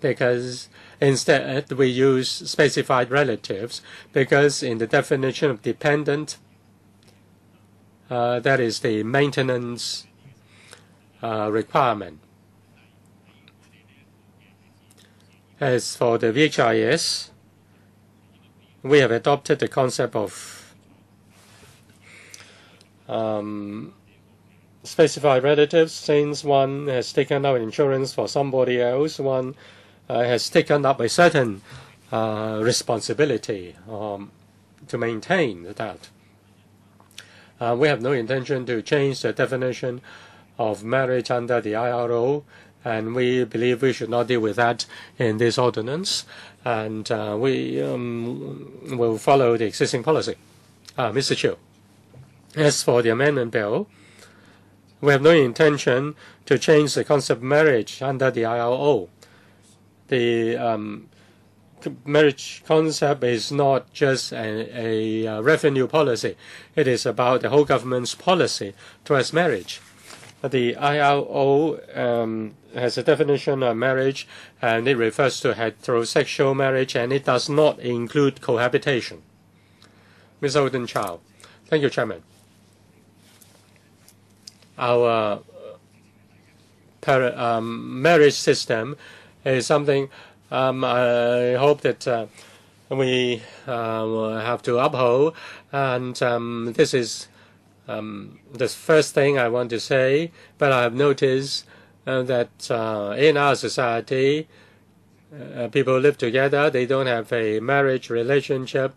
because instead we use specified relatives because in the definition of dependent, uh, that is the maintenance uh, requirement. As for the VHIS, we have adopted the concept of um, specified relatives since one has taken out insurance for somebody else, one uh, has taken up a certain uh, responsibility um, to maintain that. Uh, we have no intention to change the definition of marriage under the IRO and we believe we should not deal with that in this ordinance, and uh, we um, will follow the existing policy. Uh, Mr. Chiu, as for the amendment bill, we have no intention to change the concept of marriage under the IRO. The um, marriage concept is not just a, a, a, revenue policy. It is about the whole government's policy towards marriage. The IRO um, has a definition of marriage, and it refers to heterosexual marriage, and it does not include cohabitation. Ms. Holden Chow. Thank you, Chairman. Our uh, um, marriage system is something um, I hope that uh, we uh, have to uphold, and um, this is um, the first thing I want to say, but I have noticed uh, that uh, in our society, uh, people live together, they don't have a marriage relationship.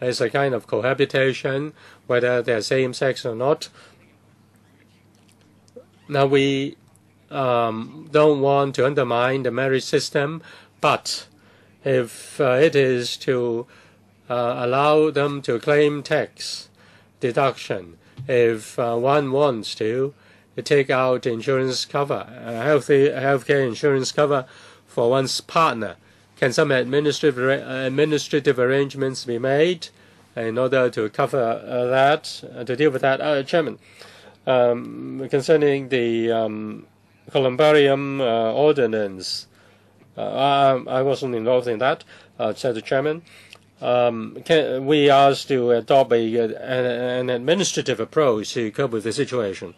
It's a kind of cohabitation, whether they're same sex or not. Now, we um, don't want to undermine the marriage system, but if uh, it is to uh, allow them to claim tax deduction, if uh, one wants to take out insurance cover, healthy healthcare insurance cover for one's partner, can some administrative administrative arrangements be made in order to cover uh, that, uh, to deal with that? Uh, Chairman, um, concerning the um, columbarium ordinance, I, I, wasn't involved in that, said the Chairman. Um, can, we asked to adopt a, an, an, administrative approach to cope with the situation.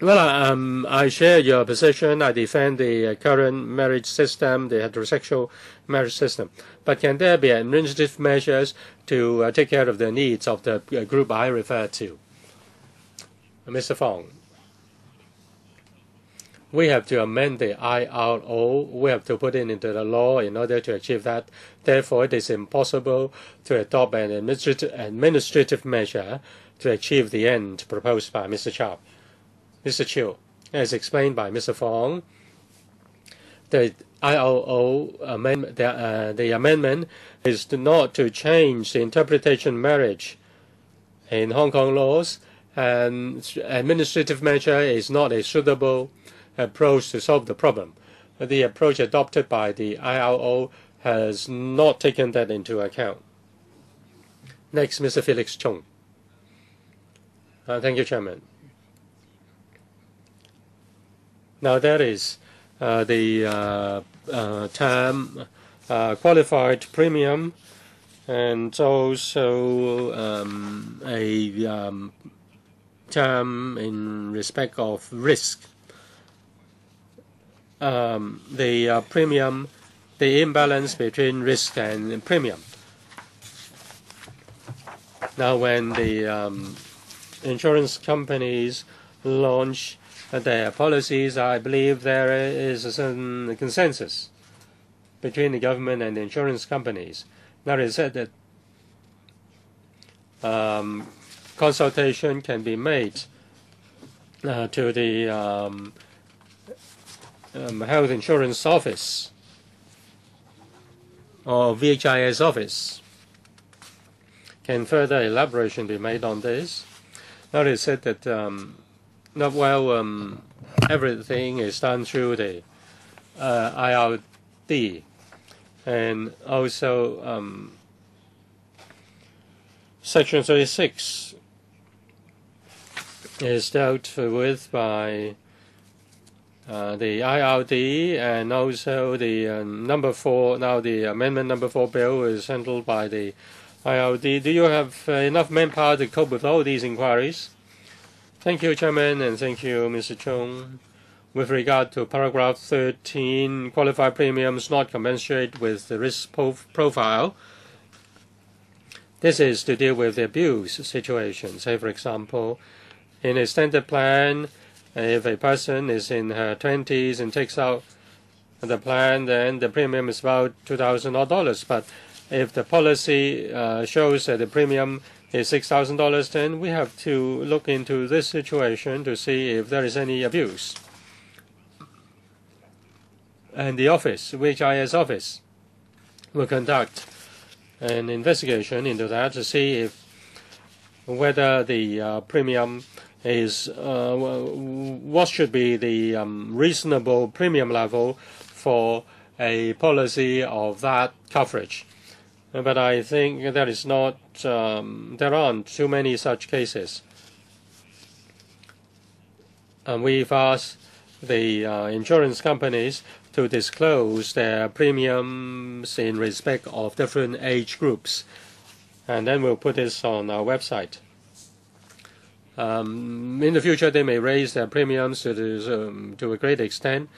Well, um, I share your position. I defend the uh, current marriage system, the heterosexual marriage system. But can there be administrative measures to uh, take care of the needs of the uh, group I refer to? Mr. Fong we have to amend the IRO. We have to put it into the law in order to achieve that. Therefore, it is impossible to adopt an administrative, administrative measure to achieve the end proposed by Mr. Chow. Mr. Chiu, as explained by Mr. Fong, the IRO amendment, the, uh, the amendment is to not to change the interpretation marriage in Hong Kong laws, and administrative measure is not a suitable approach to solve the problem. The approach adopted by the IRO has not taken that into account. Next, Mr. Felix Chung. Uh, thank you, Chairman. Now, that is uh, the uh, uh term uh, qualified premium and also um, a um, term in respect of risk um, the uh, premium, the imbalance between risk and premium. Now, when the um, insurance companies launch their policies, I believe there is a certain consensus between the government and the insurance companies. Now, it said that um, consultation can be made uh, to the um, um, health insurance office or VHIS office. Can further elaboration be made on this? Now they said that um, not well um, everything is done through the uh, IRD and also um, Section 36 is dealt with by uh, the IRD and also the uh, number four, now the amendment number four bill is handled by the IRD. Do you have uh, enough manpower to cope with all these inquiries? Thank you, Chairman, and thank you, Mr. Chung. With regard to paragraph 13, qualified premiums not commensurate with the risk profile, this is to deal with the abuse situation. Say, for example, in a standard plan, if a person is in her 20s and takes out the plan, then the premium is about $2,000. But if the policy uh, shows that the premium is $6,000, then we have to look into this situation to see if there is any abuse. And the office, VHIS office, will conduct an investigation into that to see if whether the uh, premium is uh, what should be the um, reasonable premium level for a policy of that coverage. But I think that is not, um, there aren't too many such cases. And we've asked the uh, insurance companies to disclose their premiums in respect of different age groups. And then we'll put this on our website. Um, in the future, they may raise their premiums to, um, to a great extent.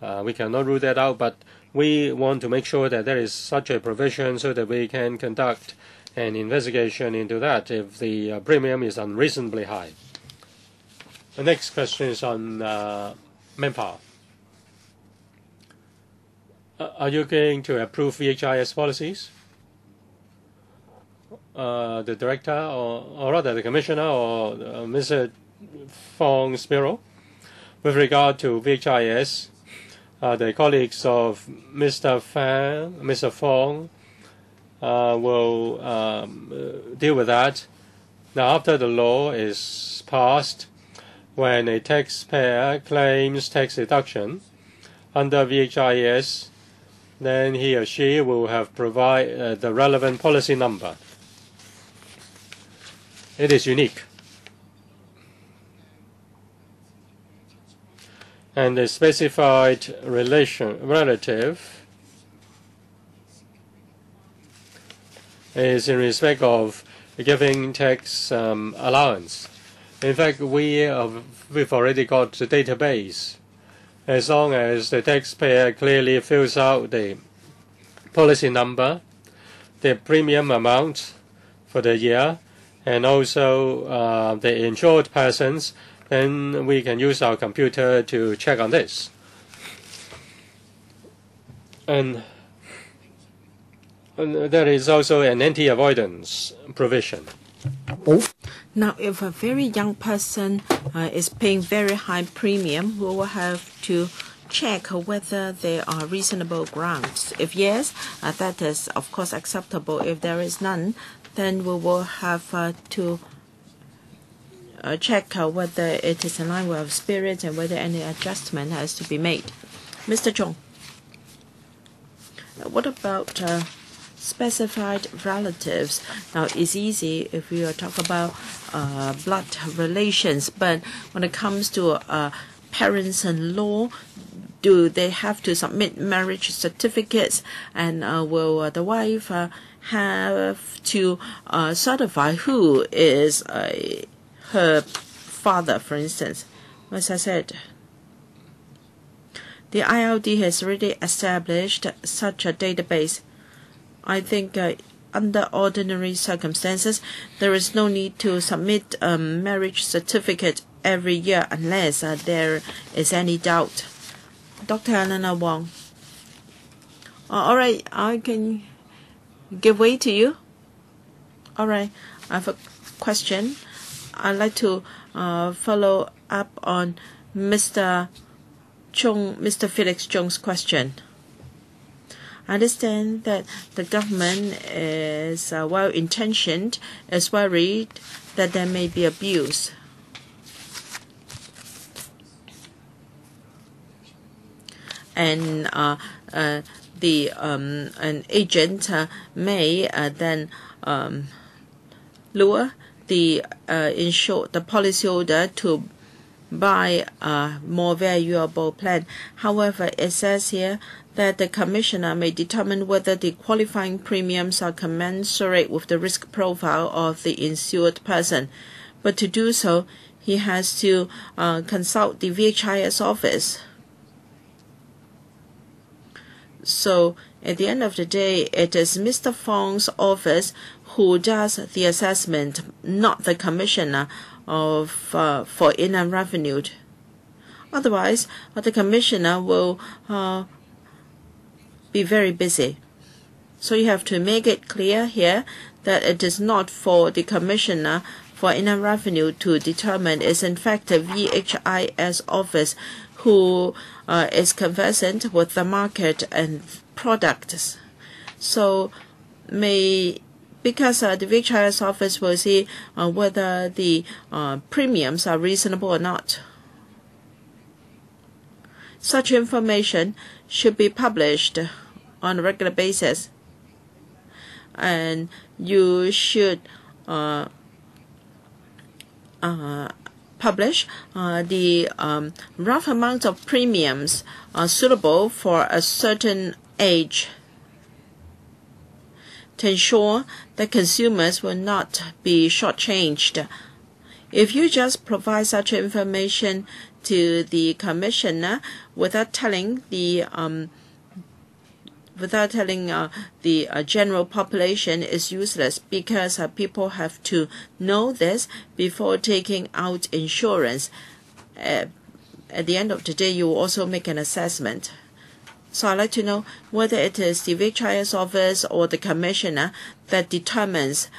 Uh, we cannot rule that out, but we want to make sure that there is such a provision so that we can conduct an investigation into that if the uh, premium is unreasonably high. The next question is on uh, manpower. Uh, are you going to approve VHIS policies? Uh, the director, or, or rather the commissioner, or uh, Mr. Fong's bureau, with regard to VHIS, uh, the colleagues of Mr. Fan, Mr. Fong, uh, will um, uh, deal with that. Now, after the law is passed, when a taxpayer claims tax deduction under VHIS, then he or she will have provide uh, the relevant policy number. It is unique. And the specified relation relative is in respect of giving tax um, allowance. In fact, we have, we've already got the database. As long as the taxpayer clearly fills out the policy number, the premium amount for the year, and also uh, the insured persons, then we can use our computer to check on this. And, and there is also an anti-avoidance provision. Now, if a very young person uh, is paying very high premium, we will have to check whether there are reasonable grounds. If yes, uh, that is of course acceptable. If there is none, then we will have uh, to uh, check uh, whether it is in line with our spirit and whether any adjustment has to be made. Mr. Chong, what about specified relatives? Now, it's easy if we talk about uh, blood relations, but when it comes to uh, parents-in-law, do they have to submit marriage certificates and uh, will the wife have to uh, certify who is uh, her father, for instance. As I said, the IRD has already established such a database. I think uh, under ordinary circumstances, there is no need to submit a marriage certificate every year unless uh, there is any doubt. Dr. Helena Wong. Uh, all right, I can give way to you. All right, I have a question. I'd like to uh, follow up on Mr. Chung, Mr. Felix Chung's question. I understand that the government is uh, well intentioned, is worried that there may be abuse. And uh, uh, the um, an agent uh, may uh, then um, lure the uh, insured the policyholder to buy a more valuable plan. However, it says here that the commissioner may determine whether the qualifying premiums are commensurate with the risk profile of the insured person. But to do so, he has to uh, consult the VHIS office. So at the end of the day, it is Mr. Fong's office who does the assessment, not the commissioner of uh, for inland revenue. Otherwise, uh, the commissioner will uh, be very busy. So you have to make it clear here that it is not for the commissioner for inland revenue to determine. It's in fact the VHIS office who is conversant with the market and products. So may because uh, the VHIS office will see uh, whether the uh, premiums are reasonable or not. Such information should be published on a regular basis, and you should uh, uh, publish uh, the um, rough amount of premiums uh, suitable for a certain age to ensure that consumers will not be shortchanged. If you just provide such information to the commissioner without telling the um, without telling uh, the uh, general population is useless because uh, people have to know this before taking out insurance. At the end of the day, you will also make an assessment. So I'd like to know whether it is the VHIS office or the commissioner that determines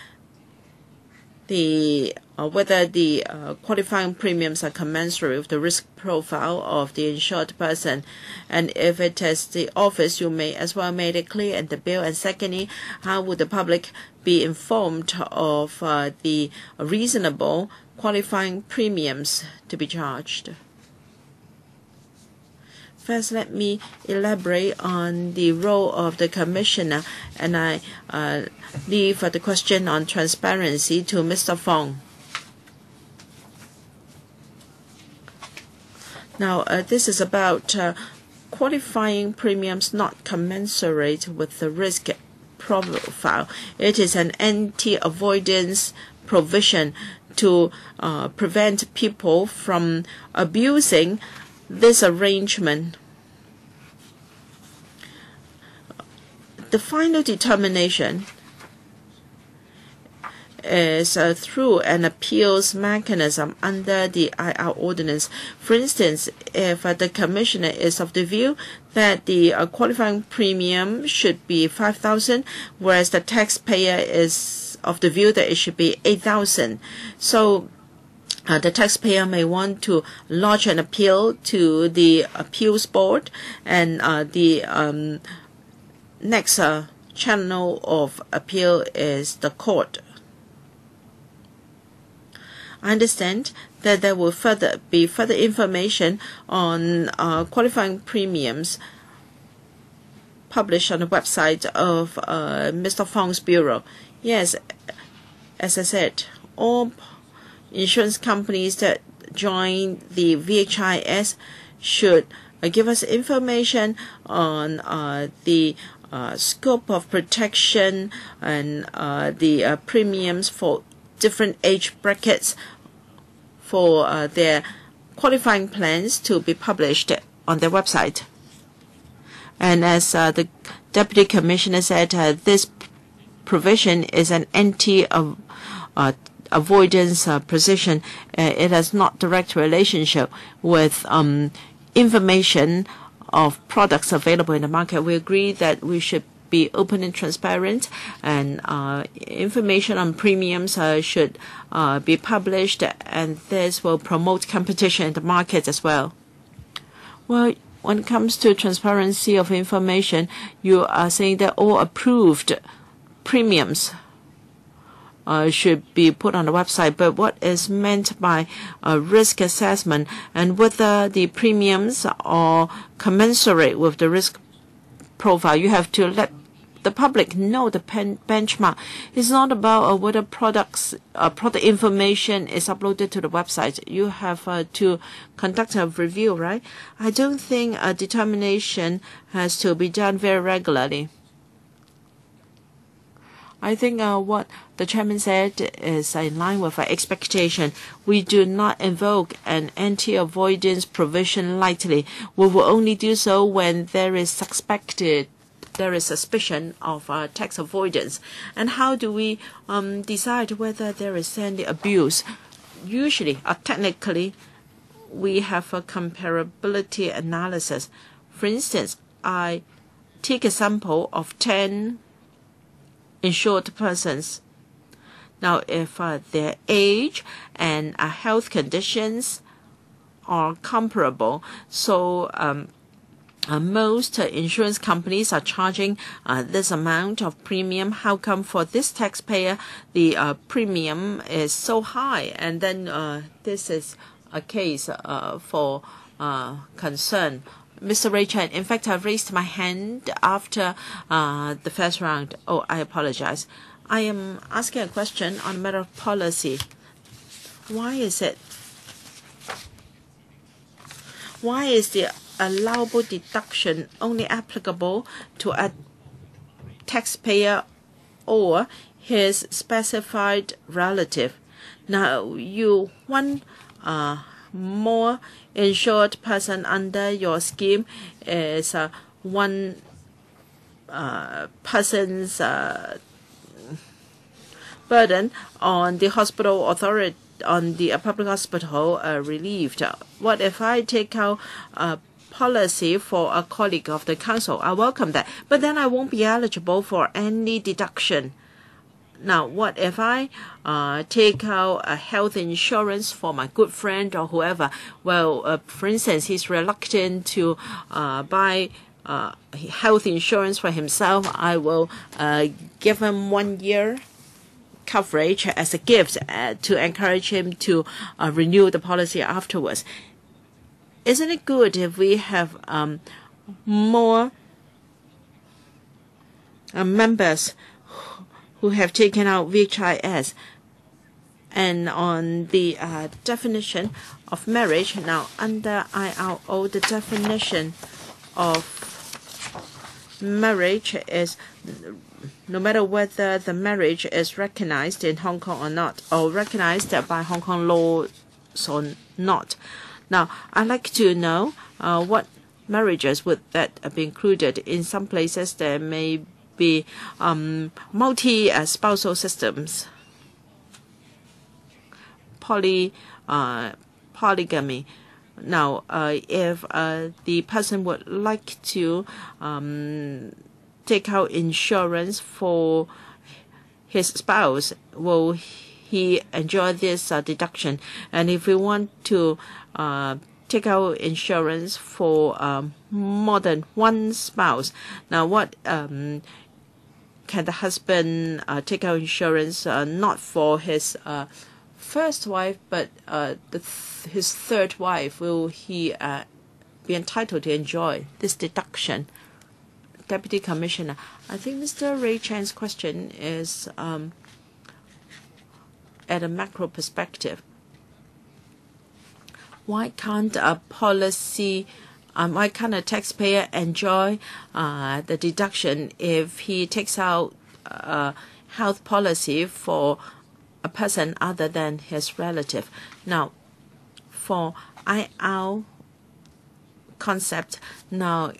the whether the uh, qualifying premiums are commensurate with the risk profile of the insured person. And if it is the office, you may as well make it clear in the bill. And secondly, how would the public be informed of uh, the reasonable qualifying premiums to be charged? First, let me elaborate on the role of the commissioner, and I uh, leave the question on transparency to Mr. Fong. Now, uh, this is about uh, qualifying premiums not commensurate with the risk profile. It is an anti-avoidance provision to uh, prevent people from abusing this arrangement. The final determination is uh, through an appeals mechanism under the IR ordinance. For instance, if uh, the commissioner is of the view that the uh, qualifying premium should be 5,000, whereas the taxpayer is of the view that it should be 8,000. So uh, the taxpayer may want to lodge an appeal to the appeals board and uh, the um, next uh, channel of appeal is the court. I understand that there will further be further information on uh, qualifying premiums published on the website of uh, Mr. Fong's bureau. Yes, as I said, all insurance companies that join the VHIS should uh, give us information on the scope of protection and the premiums for different age brackets for uh, their qualifying plans to be published on their website. And as uh, the Deputy Commissioner said, uh, this provision is an anti-avoidance uh, position. it has not direct relationship with um, information of products available in the market. We agree that we should be open and transparent, and uh, information on premiums uh, should uh, be published, and this will promote competition in the market as well. Well, when it comes to transparency of information, you are saying that all approved premiums should be put on the website. But what is meant by a risk assessment and whether the premiums are commensurate with the risk profile. You have to let the public know the benchmark. It's not about uh, whether products, uh, product information is uploaded to the website. You have uh, to conduct a review, right? I don't think a determination has to be done very regularly. I think uh, what the chairman said is in line with our expectation. We do not invoke an anti-avoidance provision lightly. We will only do so when there is suspected there is suspicion of uh, tax avoidance. And how do we um, decide whether there is any abuse? Usually, uh, technically, we have a comparability analysis. For instance, I take a sample of 10 insured persons. Now, if uh, their age and uh, health conditions are comparable, so um, uh, most uh, insurance companies are charging uh, this amount of premium. How come for this taxpayer the uh, premium is so high? And then uh, this is a case uh, for concern. Mr. Richard, in fact, I've raised my hand after the first round. Oh, I apologize. I am asking a question on a matter of policy. Why is it? Why is the allowable deduction only applicable to a taxpayer or his specified relative. Now, you one uh, more insured person under your scheme is uh, one uh, person's uh, burden on the hospital authority on the uh, public hospital uh, relieved. What if I take out a policy for a colleague of the council? I welcome that, but then I won't be eligible for any deduction. Now, what if I uh, take out a health insurance for my good friend or whoever? Well, uh, for instance, he's reluctant to uh, buy uh, health insurance for himself. I will uh, give him one year coverage as a gift uh, to encourage him to renew the policy afterwards. Isn't it good if we have um, more uh, members who have taken out VHIS? And on the uh, definition of marriage, now under IRO, the definition of marriage is no matter whether the marriage is recognized in Hong Kong or not, or recognized by Hong Kong laws or not. Now, I'd like to know uh, what marriages would that be included. In some places, there may be um, multi-spousal systems, poly, uh, polygamy. Now, uh, if uh, the person would like to um, take out insurance for his spouse, will he enjoy this uh, deduction? And if we want to uh, take out insurance for um, more than one spouse, now what um, can the husband uh, take out insurance uh, not for his uh, first wife, but uh, th- his third wife? Will he be entitled to enjoy this deduction? Deputy Commissioner, I think Mr. Ray Chan's question is um, at a macro perspective. Why can't a policy, um, why can't a taxpayer enjoy uh, the deduction if he takes out a health policy for a person other than his relative? Now, for IL concept, now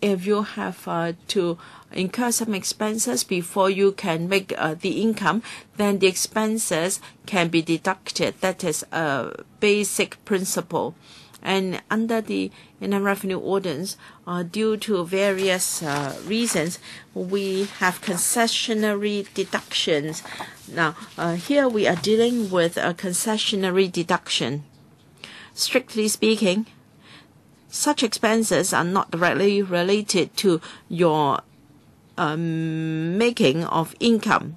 if you have uh, to incur some expenses before you can make uh, the income, then the expenses can be deducted. That is a basic principle. And under the Inland Revenue Ordinance, uh, due to various uh, reasons, we have concessionary deductions. Now, uh, here we are dealing with a concessionary deduction. Strictly speaking, such expenses are not directly related to your um, making of income.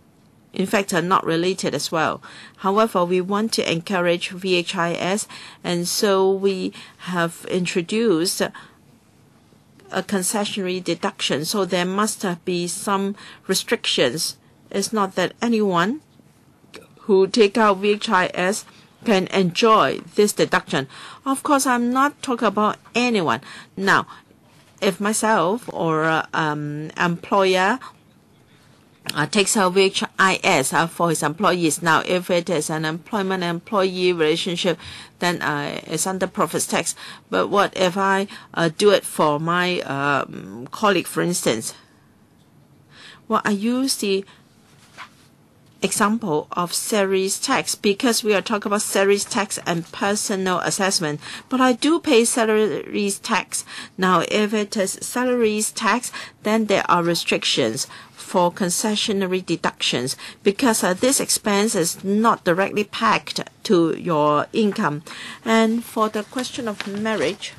In fact, are not related as well. However, we want to encourage VHIS, and so we have introduced a concessionary deduction. So there must be some restrictions. It's not that anyone who take out VHIS can enjoy this deduction. Of course, I'm not talking about anyone. Now, if myself or uh, um, employer uh, takes out VHIS uh, for his employees. Now, if it is an employment-employee relationship, then uh, it's under profits tax. But what if I uh, do it for my um, colleague, for instance? Well, I use the example of salaries tax because we are talking about salaries tax and personal assessment. But I do pay salaries tax. Now, if it is salaries tax, then there are restrictions for concessionary deductions because uh, this expense is not directly packed to your income. And for the question of marriage,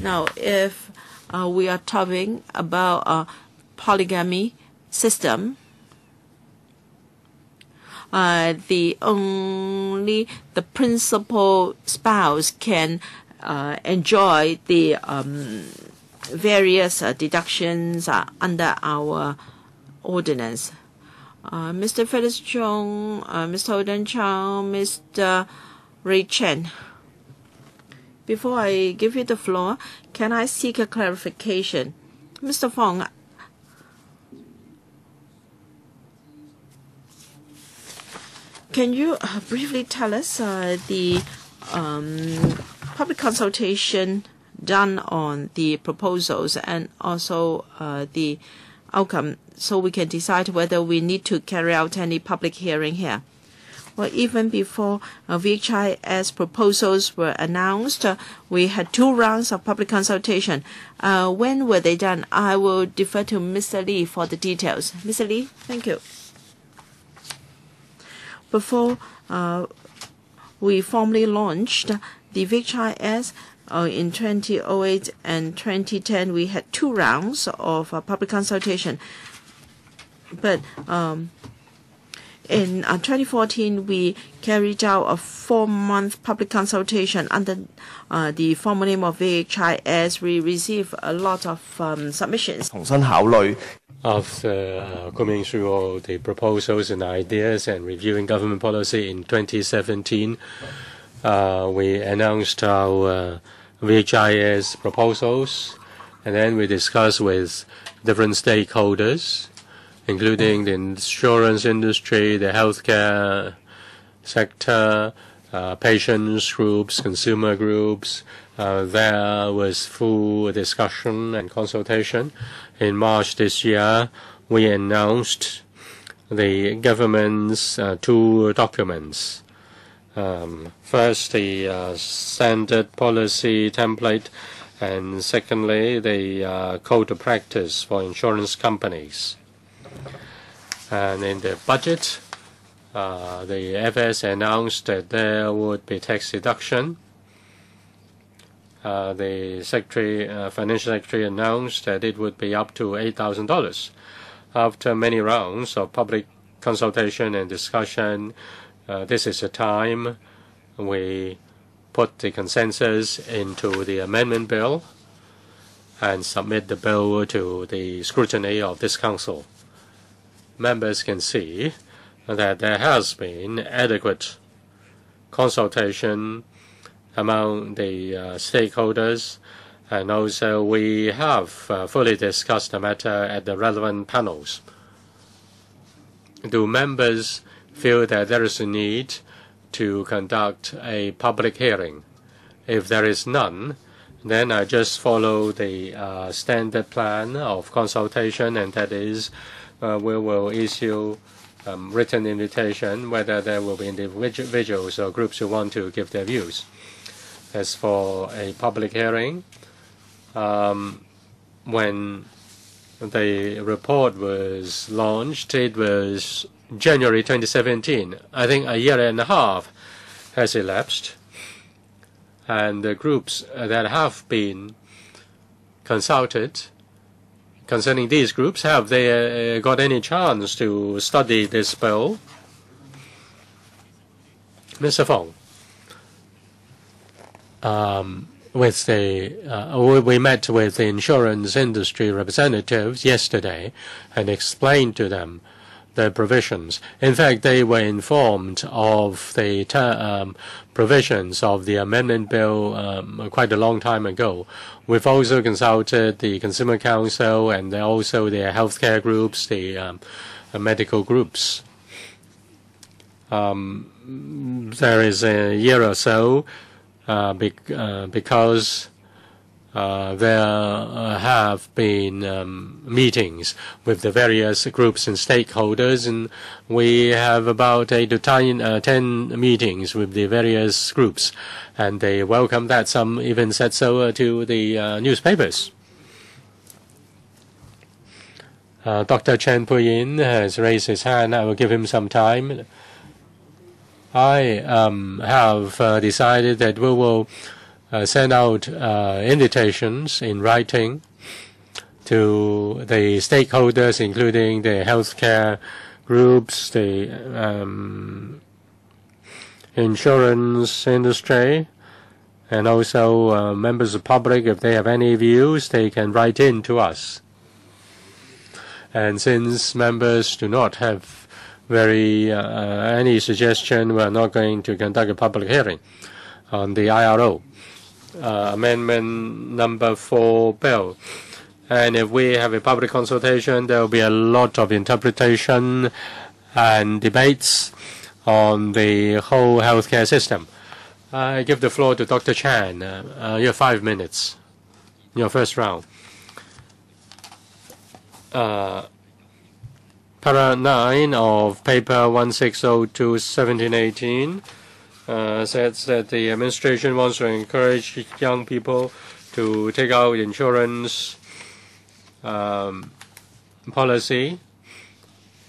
now if uh, we are talking about uh, polygamy, system, uh, the only the principal spouse can uh, enjoy the um, various uh, deductions uh, under our ordinance. Uh, Mr. Felix Chung, uh, Mr. Holden Chow, Mr. Ray Chan. Before I give you the floor, can I seek a clarification? Mr. Fong, Can you uh, briefly tell us uh, the um, public consultation done on the proposals and also the outcome, so we can decide whether we need to carry out any public hearing here. Well, even before VHIS proposals were announced, we had two rounds of public consultation. When were they done? I will defer to Mr. Lee for the details. Mr. Lee? Thank you. Before uh, we formally launched the VHIS uh, in 2008 and 2010, we had two rounds of uh, public consultation. But um in 2014, we carried out a four-month public consultation under the formal name of VHIS. We received a lot of um, submissions. After going through all the proposals and ideas and reviewing government policy in 2017, uh, we announced our uh, VHIS proposals, and then we discussed with different stakeholders, including the insurance industry, the healthcare sector, uh, patients groups, consumer groups. There was full discussion and consultation. In March this year, we announced the government's uh, two documents. Um, first, the uh, standard policy template, and secondly, the uh, code of practice for insurance companies. And in the budget, the FS announced that there would be tax deduction. Uh, the secretary, uh, Financial Secretary announced that it would be up to $8,000. After many rounds of public consultation and discussion, uh, this is the time we put the consensus into the amendment bill and submit the bill to the scrutiny of this council. Members can see that there has been adequate consultation among the uh, stakeholders, and also we have uh, fully discussed the matter at the relevant panels. Do members feel that there is a need to conduct a public hearing? If there is none, then I just follow the uh, standard plan of consultation, and that is we will issue um, written invitation whether there will be individuals or groups who want to give their views. As for a public hearing, um, when the report was launched, it was January 2017. I think a year and a half has elapsed, and the groups that have been consulted concerning these groups, have they uh, got any chance to study this bill? Mr. Fong, Um, uh, we met with the insurance industry representatives yesterday and explained to them the provisions. In fact, they were informed of the um, provisions of the amendment bill um, quite a long time ago. We've also consulted the Consumer Council and also the healthcare groups, the medical groups. There is a year or so Uh, uh, because uh, there have been um, meetings with the various groups and stakeholders, and we have about 8 to 10 meetings with the various groups, and they welcome that. Some even said so to the newspapers. Dr. Chan Pui-yin has raised his hand. I will give him some time. I um, have uh, decided that we will uh, send out uh, invitations in writing to the stakeholders, including the healthcare groups, the um, insurance industry, and also members of the public. If they have any views, they can write in to us. And since members do not have Uh, uh, any suggestion, we are not going to conduct a public hearing on the IRO uh, amendment number four bill. And if we have a public consultation, there will be a lot of interpretation and debates on the whole healthcare system. I give the floor to Dr. Chan. You have five minutes. your first round. Uh, para 9 of paper 1602 1718 uh, says that the administration wants to encourage young people to take out insurance um, policy.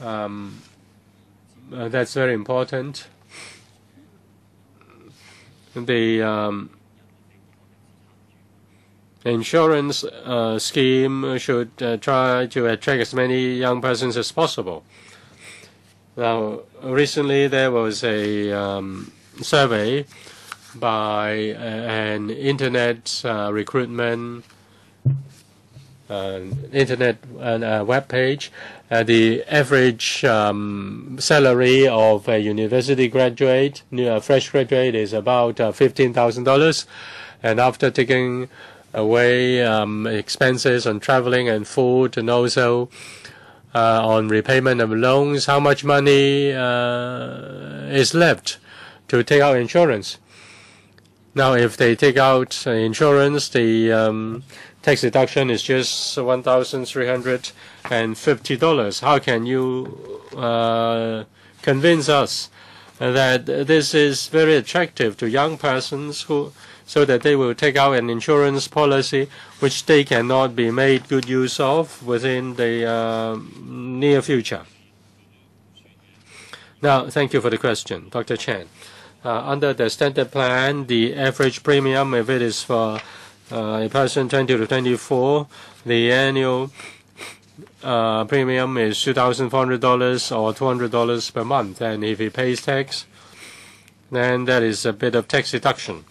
Um, uh, that's very important. The um, insurance uh, scheme should uh, try to attract as many young persons as possible. Now, recently there was a um, survey by uh, an internet uh, recruitment uh, internet uh, web page. the average um, salary of a university graduate, fresh graduate, is about $15,000. And after taking away um, expenses on traveling and food and also uh, on repayment of loans, how much money uh, is left to take out insurance. Now, if they take out uh, insurance, the um, tax deduction is just $1,350. How can you uh, convince us that this is very attractive to young persons who so that they will take out an insurance policy which they cannot be made good use of within the uh, near future. Now, thank you for the question, Dr. Chan. Uh, under the standard plan, the average premium, if it is for uh, a person 20 to 24, the annual uh, premium is $2,400 or $200 per month. And if he pays tax, then that is a bit of tax deduction.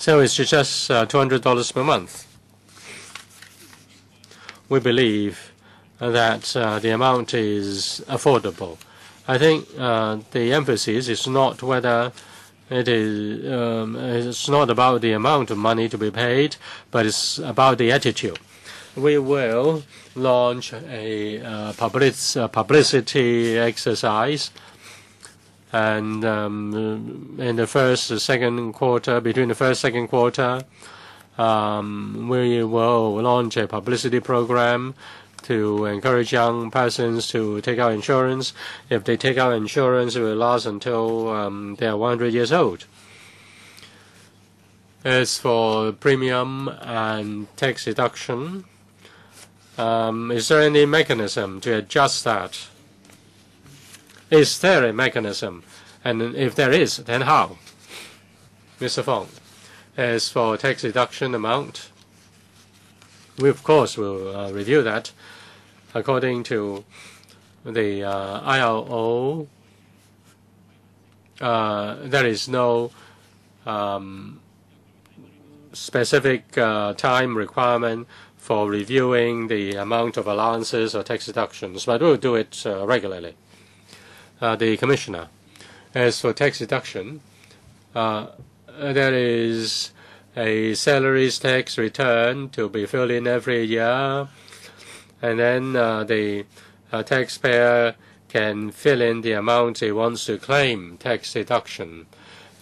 So it's just uh, $200 per month. We believe that uh, the amount is affordable. I think uh, the emphasis is not whether it is um, it's not about the amount of money to be paid, but it's about the attitude. We will launch a public, publicity exercise and um, in the first second quarter, between the first second quarter, um, we will launch a publicity program to encourage young persons to take out insurance. If they take out insurance, it will last until um, they are 100 years old. As for premium and tax deduction, um, is there any mechanism to adjust that? Is there a mechanism? And if there is, then how? Mr. Fong, as for tax deduction amount, we of course will uh, review that according to the uh, IRO. Uh, there is no um, specific uh, time requirement for reviewing the amount of allowances or tax deductions, but we'll do it uh, regularly uh, the commissioner. As for tax deduction, uh, there is a salaries tax return to be filled in every year, and then uh, the uh, taxpayer can fill in the amount he wants to claim tax deduction.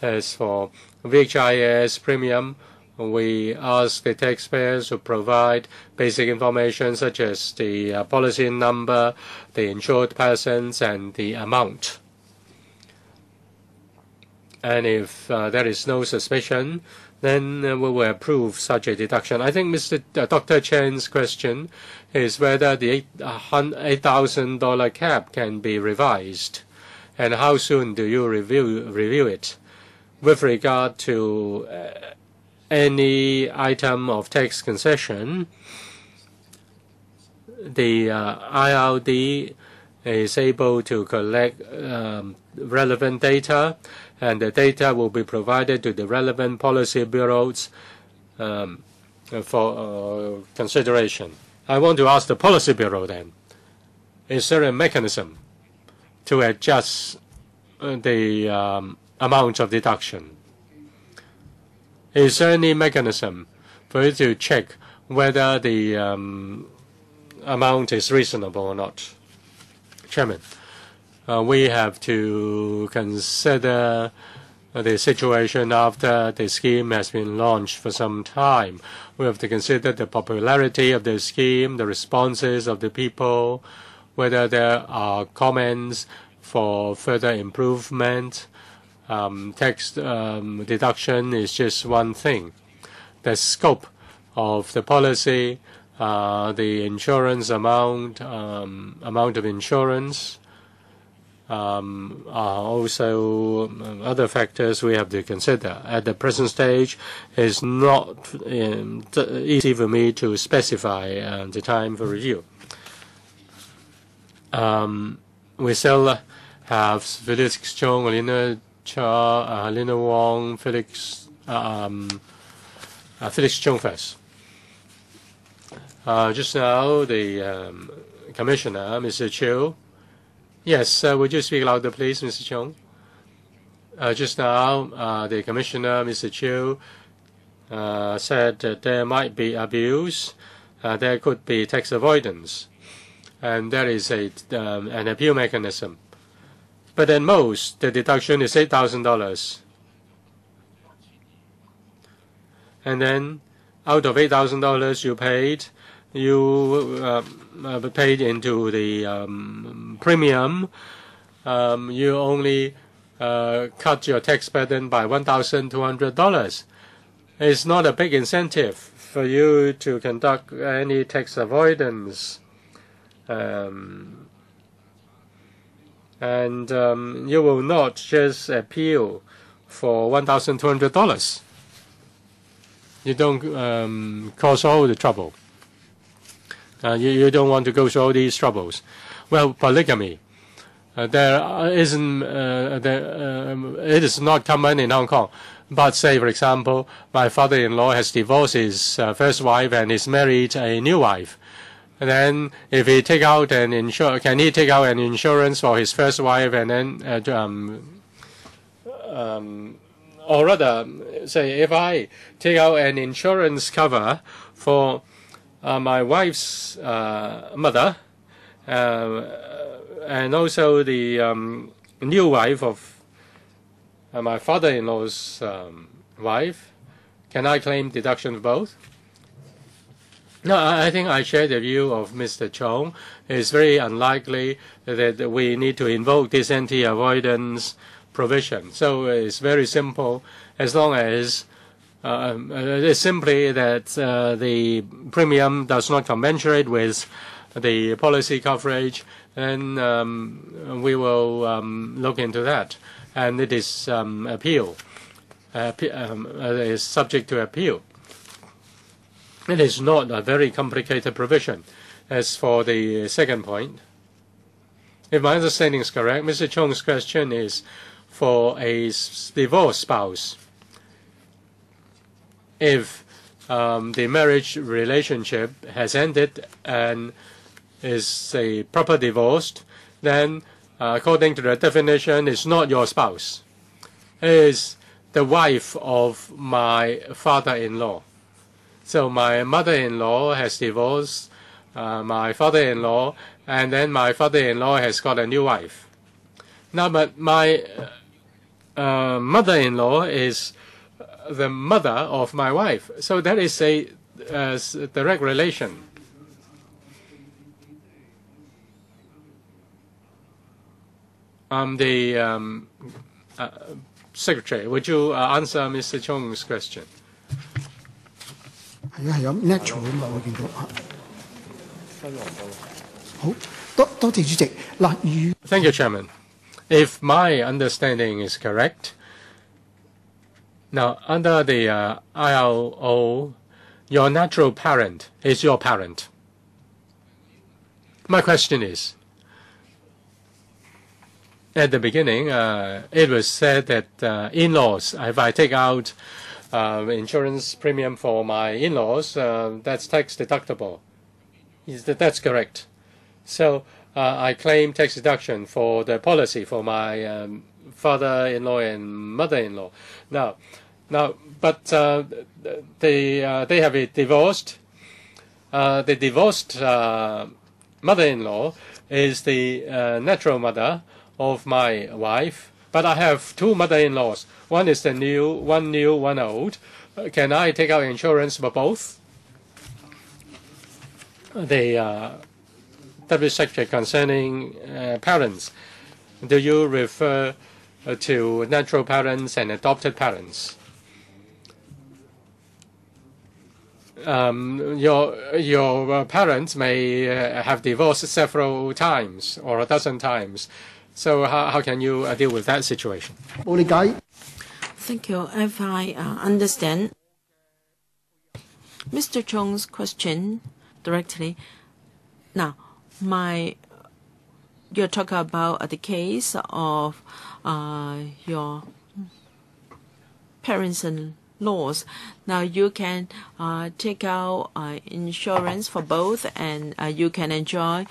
As for VHIS premium, we ask the taxpayers to provide basic information such as the uh, policy number, the insured persons, and the amount. And if uh, there is no suspicion, then uh, we will approve such a deduction. I think Mr. Uh, Dr. Chan's question is whether the $8,000 uh, cap can be revised, and how soon do you review review it? With regard to uh, any item of tax concession, the uh, IRD is able to collect um, relevant data, and the data will be provided to the relevant policy bureaus um, for uh, consideration. I want to ask the policy bureau then, is there a mechanism to adjust uh, the um, amount of deduction? Is there any mechanism for you to check whether the um, amount is reasonable or not? Chairman, uh, we have to consider the situation after the scheme has been launched for some time. We have to consider the popularity of the scheme, the responses of the people, whether there are comments for further improvement. Um, tax um, deduction is just one thing. The scope of the policy, uh, the insurance amount, um, amount of insurance, um, are also um, other factors we have to consider. At the present stage, it's not um, easy for me to specify uh, the time for review. Um, we still have Felix Chung, Alina Cha, uh, Helena Wong, Felix, um, uh, Felix first. Uh, just now, the um, Commissioner, Mr. Chiu, Yes, uh, would you speak louder, please, Mr. Chung? Uh, just now, uh, the Commissioner, Mr. Chiu, uh, said that there might be abuse, uh, there could be tax avoidance, and there is a, um, an appeal mechanism. But at most, the deduction is $8,000. And then, out of $8,000 you paid, you uh, paid into the um, premium, um, you only uh, cut your tax burden by $1,200. It's not a big incentive for you to conduct any tax avoidance. Um, and um, you will not just appeal for $1,200. You don't um, cause all the trouble. Uh, you, you don't want to go through all these troubles. Well, polygamy. Uh, there isn't, uh, there, um, it is not common in Hong Kong. But say, for example, my father-in-law has divorced his uh, first wife and is married a new wife. And then, if he take out an insur, can he take out an insurance for his first wife and then, uh, um, um, or rather, say, if I take out an insurance cover for uh, my wife's uh, mother, uh, and also the um, new wife of uh, my father-in-law's um, wife. Can I claim deduction of both? No, I think I share the view of Mr. Chong. It's very unlikely that we need to invoke this anti-avoidance provision. So it's very simple. As long as uh, it's simply that uh, the premium does not commensurate with the policy coverage, then um, we will um, look into that. And it is um, appeal, uh, um, is subject to appeal. It is not a very complicated provision. As for the second point, if my understanding is correct, Mr. Chong's question is for a divorced spouse if um, the marriage relationship has ended and is a proper divorce, then uh, according to the definition, it's not your spouse. It is the wife of my father-in-law. So my mother-in-law has divorced uh, my father-in-law, and then my father-in-law has got a new wife. Now, but my uh, mother-in-law is the mother of my wife. So that is a direct relation. Um, the um, uh, secretary, would you uh, answer Mr. Chong's question? natural 啊嘛，我見到啊。好多多謝主席嗱。如 Thank you, Chairman. If my understanding is correct, now under the uh, IRO, your natural parent is your parent. My question is, at the beginning, uh, it was said that uh, in-laws, if I take out uh, insurance premium for my in-laws, uh, that's tax deductible. Is that that's correct? So uh, I claim tax deduction for the policy for my um, father-in-law and mother-in-law. Now, now, but uh, they uh, they have a divorced. Uh, the divorced mother-in-law is the natural mother of my wife, but I have two mother-in-laws. One is the new, one new, one old. Uh, Can I take out insurance for both? The uh, W section concerning uh, parents. Do you refer uh, to natural parents and adopted parents? um, your your uh, parents may have divorced several times or a dozen times. So how, how can you uh, deal with that situation? Thank you. If I uh, understand Mr. Chong's question directly, now my you're talking about uh, the case of your parents and laws. Now you can take out insurance for both, and you can enjoy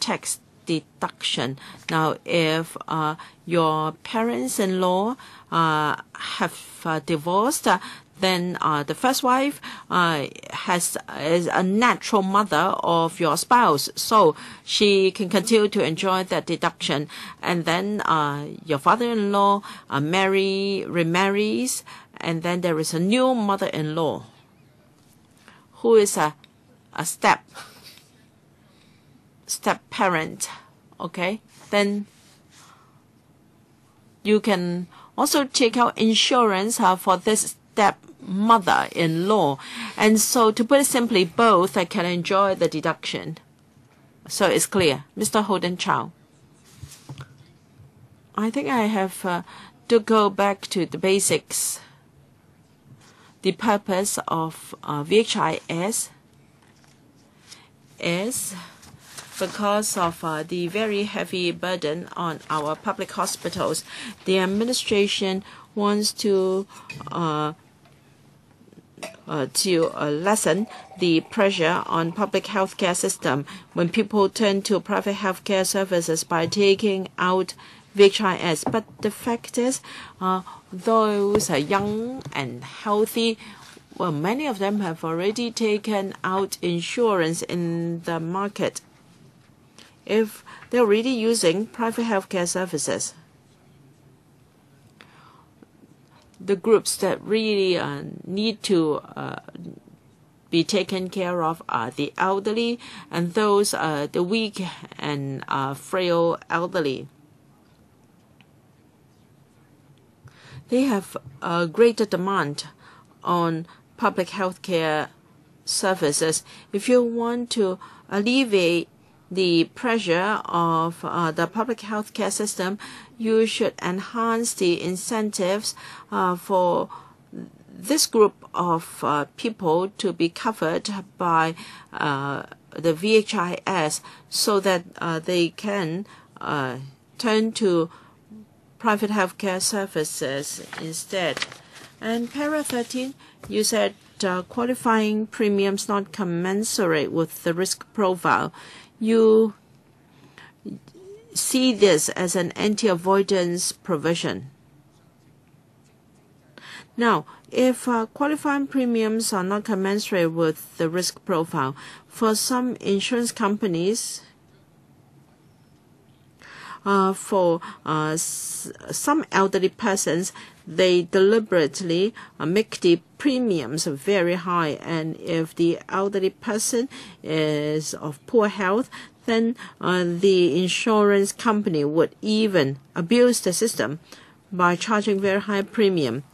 tax deduction. Now, if uh, your parents-in-law uh, have uh, divorced, uh, then uh, the first wife uh, has is a natural mother of your spouse, so she can continue to enjoy that deduction. And then uh, your father-in-law uh, marry remarries, and then there is a new mother-in-law who is a a step step parent, okay, then you can also take out insurance uh, for this step mother-in-law. And so to put it simply, both uh, can enjoy the deduction. So it's clear. Mr. Holden Chow. I think I have uh, to go back to the basics. The purpose of uh, VHIS is because of uh, the very heavy burden on our public hospitals. The administration wants to uh, uh, to uh, lessen the pressure on public healthcare system when people turn to private healthcare services by taking out VHIS. But the fact is, uh, those are young and healthy well, many of them have already taken out insurance in the market if they're already using private healthcare services. The groups that really uh, need to uh, be taken care of are the elderly and those uh, the weak and frail elderly. They have a greater demand on public healthcare services. If you want to alleviate the pressure of uh, the public healthcare system, you should enhance the incentives uh, for this group of uh, people to be covered by uh, the VHIS so that uh, they can uh, turn to private healthcare services instead. And para 13, you said uh, qualifying premiums not commensurate with the risk profile. You see this as an anti-avoidance provision. Now, if uh, qualifying premiums are not commensurate with the risk profile, for some insurance companies, for uh, some elderly persons, they deliberately uh, make the premiums very high. And if the elderly person is of poor health, then uh, the insurance company would even abuse the system by charging very high premium.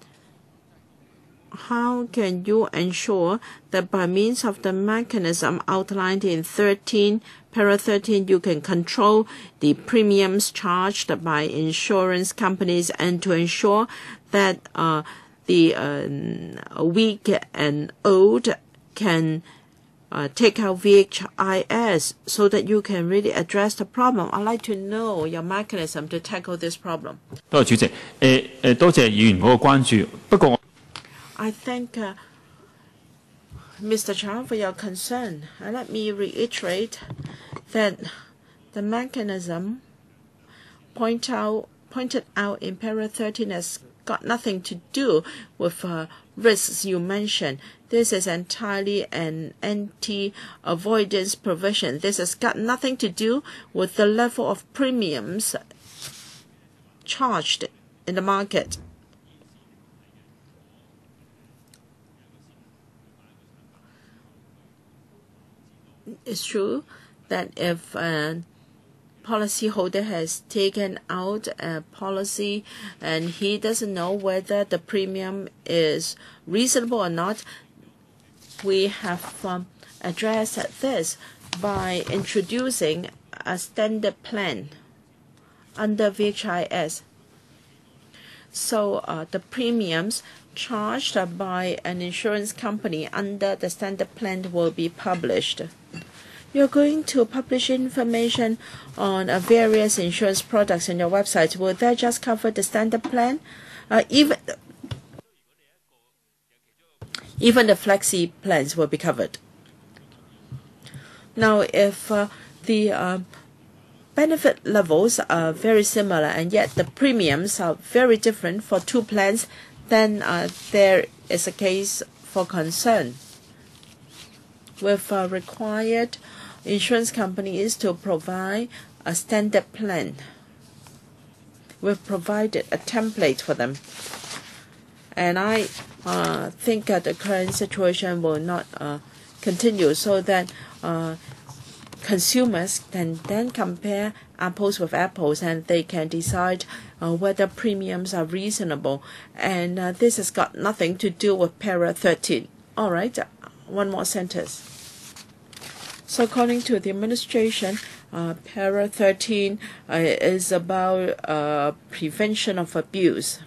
How can you ensure that by means of the mechanism outlined in 13, para 13, you can control the premiums charged by insurance companies and to ensure that uh, the uh, weak and old can uh, take out VHIS so that you can really address the problem. I'd like to know your mechanism to tackle this problem. 多谢主席。诶、诶，多谢议员嗰个关注。不过我 I thank uh, Mr. Chang for your concern. And let me reiterate that the mechanism point out, pointed out in para 13 has got nothing to do with uh, risks you mentioned. This is entirely an anti-avoidance provision. This has got nothing to do with the level of premiums charged in the market. It's true that if a policyholder has taken out a policy and he doesn't know whether the premium is reasonable or not, we have um, addressed this by introducing a standard plan under VHIS. So uh, the premiums charged by an insurance company under the standard plan will be published. You're going to publish information on uh, various insurance products on your website. Will that just cover the standard plan? Uh, even even the flexi plans will be covered. Now, if uh, the uh, benefit levels are very similar and yet the premiums are very different for two plans, then uh, there is a case for concern. With uh, required insurance companies to provide a standard plan. We've provided a template for them. And I uh, think that the current situation will not uh, continue so that uh, consumers can then compare apples with apples and they can decide uh, whether premiums are reasonable. And uh, this has got nothing to do with Para 13. All right, one more sentence. So according to the administration, uh, Para 13 uh, is about uh, prevention of abuse.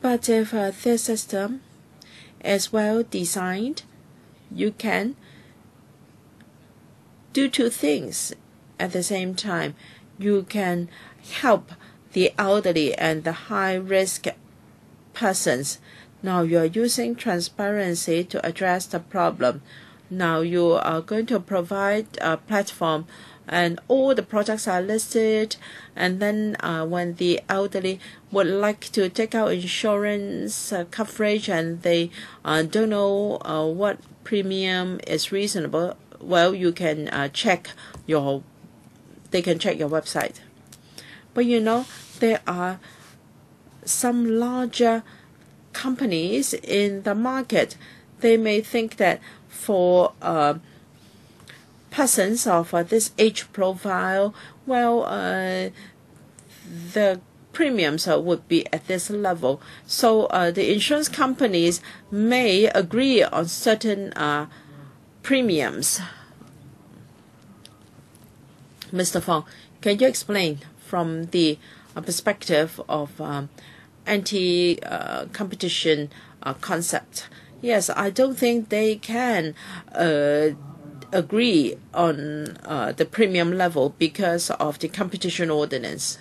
But if uh, this system is well designed, you can do two things at the same time. You can help the elderly and the high risk persons. Now you are using transparency to address the problem. Now you are going to provide a platform and all the products are listed. And then uh, when the elderly would like to take out insurance uh, coverage and they uh, don't know uh, what premium is reasonable well you can uh, check your they can check your website. But you know there are some larger companies in the market. They may think that for uh, persons of uh, this age profile, well, uh, the premiums uh, would be at this level. So the insurance companies may agree on certain premiums. Mr. Fong, can you explain from the perspective of um, anti-competition uh, concept? Yes, I don't think they can uh, agree on uh, the premium level because of the competition ordinance.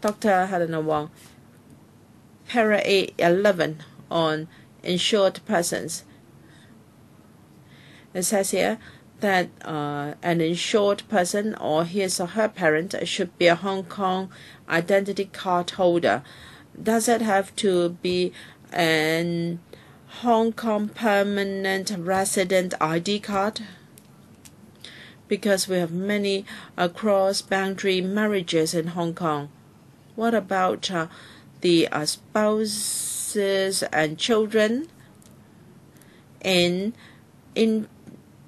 Dr. Helena Wong, para 11 on insured persons. It says here that uh, an insured person or his or her parent should be a Hong Kong identity card holder. Does it have to be an Hong Kong permanent resident ID card because we have many uh, cross-boundary marriages in Hong Kong. What about uh, the uh, spouses and children in in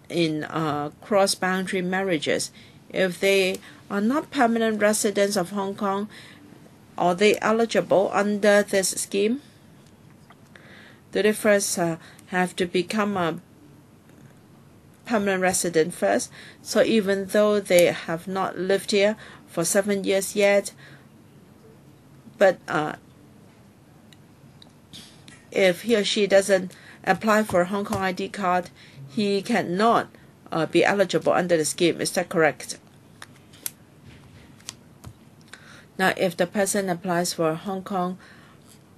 in uh, cross-boundary marriages? If they are not permanent residents of Hong Kong, are they eligible under this scheme? They first uh, have to become a permanent resident first? So even though they have not lived here for seven years yet, but uh, if he or she doesn't apply for a Hong Kong ID card, he cannot uh, be eligible under the scheme. Is that correct? Now, if the person applies for a Hong Kong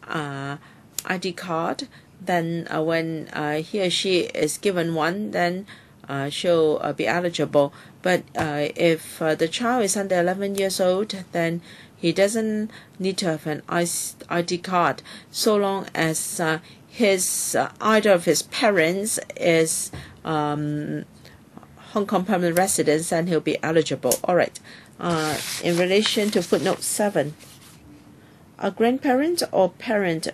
uh, ID card, then uh, when uh, he or she is given one, then uh, she'll uh, be eligible. But uh, if uh, the child is under 11 years old, then he doesn't need to have an ID card so long as his either of his parents is um, Hong Kong permanent residents, then he'll be eligible. All right. in relation to footnote 7. A grandparent or parent,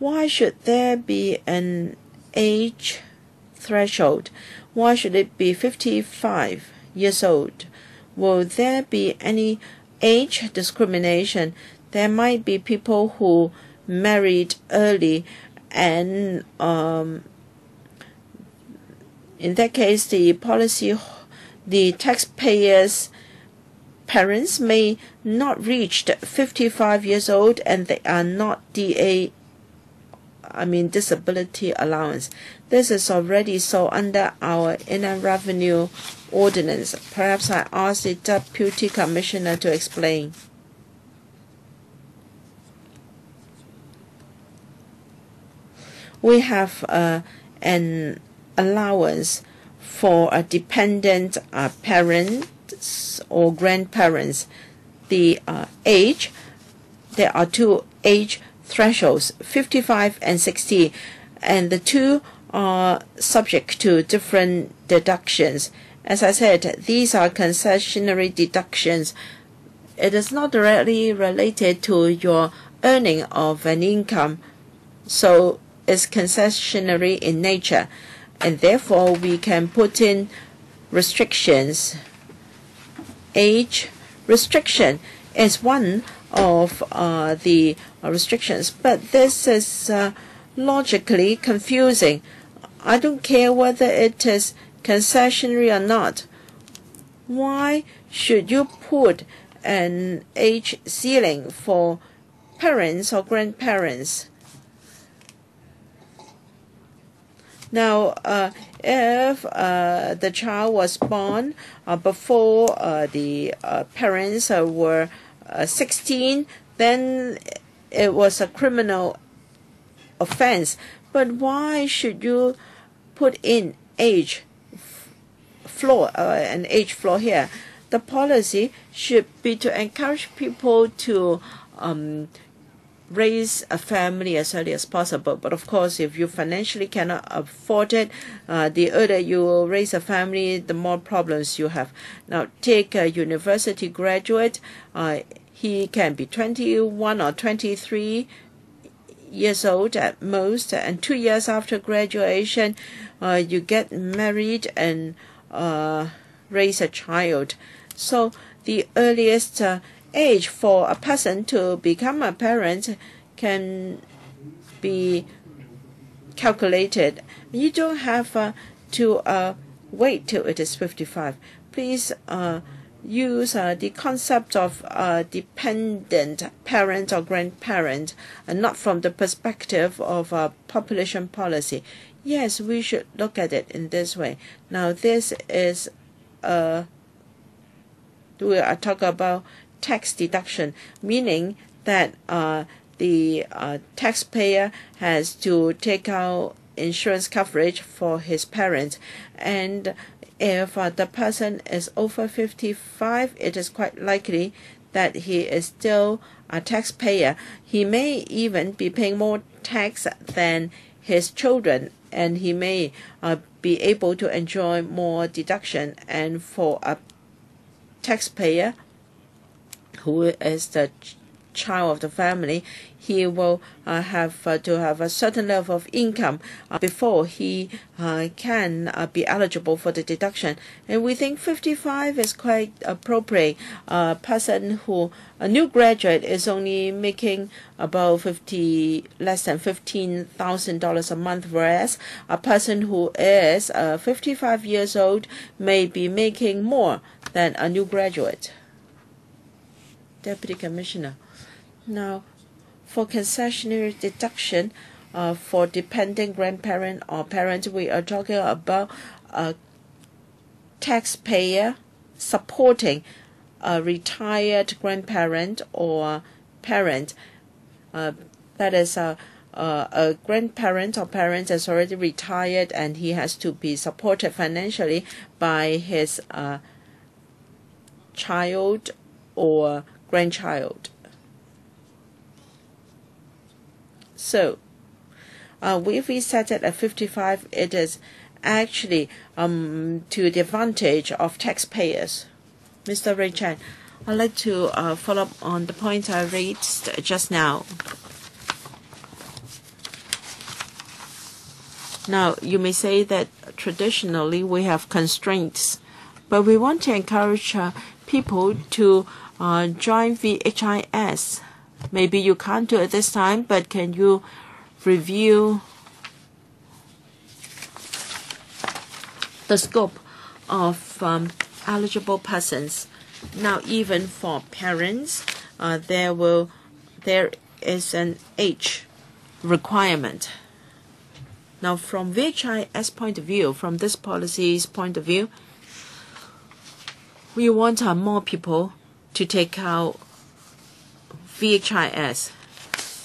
why should there be an age threshold? Why should it be 55 years old? Will there be any age discrimination? There might be people who married early and um, in that case the policy the taxpayers parents may not reach 55 years old and they are not DA I mean disability allowance. This is already so under our Inland Revenue Ordinance. Perhaps I ask the Deputy Commissioner to explain. We have uh, an allowance for a dependent uh, parents or grandparents. The uh, age, there are two age thresholds, 55 and 60, and the two are subject to different deductions. As I said, these are concessionary deductions. It is not directly related to your earning of an income, so it's concessionary in nature, and therefore we can put in restrictions. Age restriction is one of uh, the restrictions, but this is uh, logically confusing. I don't care whether it is concessionary or not. Why should you put an age ceiling for parents or grandparents? Now, uh, if uh, the child was born uh, before uh, the uh, parents uh, were 16, then it was a criminal offense. But why should you put in age floor, an age floor here? The policy should be to encourage people to um, raise a family as early as possible. But of course, if you financially cannot afford it, uh, the earlier you raise a family, the more problems you have. Now, take a university graduate. Uh, he can be 21 or 23 years old at most, and two years after graduation, uh, you get married and uh, raise a child. So the earliest uh, age for a person to become a parent can be calculated. You don't have uh, to uh, wait till it is 55. Please uh, use uh, the concept of uh, dependent parent or grandparent and not from the perspective of uh, population policy. Yes, we should look at it in this way. Now, this is uh, we are talking about tax deduction, meaning that uh, the uh, taxpayer has to take out insurance coverage for his parents. And if uh, the person is over 55, it is quite likely that he is still a taxpayer. He may even be paying more tax than his children, and he may uh, be able to enjoy more deduction. And for a taxpayer, who is the child of the family, he will uh, have uh, to have a certain level of income uh, before he uh, can uh, be eligible for the deduction. And we think 55 is quite appropriate. A person who, a new graduate, is only making about 50, less than $15,000 a month, whereas a person who is uh, 55 years old may be making more than a new graduate. Deputy Commissioner. Now, for concessionary deduction uh, for dependent grandparent or parent, we are talking about a taxpayer supporting a retired grandparent or parent. Uh, that is a, a, a grandparent or parent is already retired and he has to be supported financially by his uh, child or grandchild. So, uh, if we set it at 55, it is actually um, to the advantage of taxpayers. Mr. Ray Chan, I'd like to uh, follow up on the point I raised just now. Now, you may say that traditionally we have constraints, but we want to encourage uh, people to uh, join VHIS. Maybe you can't do it this time, but can you review the scope of um, eligible persons? Now, even for parents, uh, there will there is an age requirement. Now, from VHIS point of view, from this policy's point of view, we want uh, more people to take out VHIS.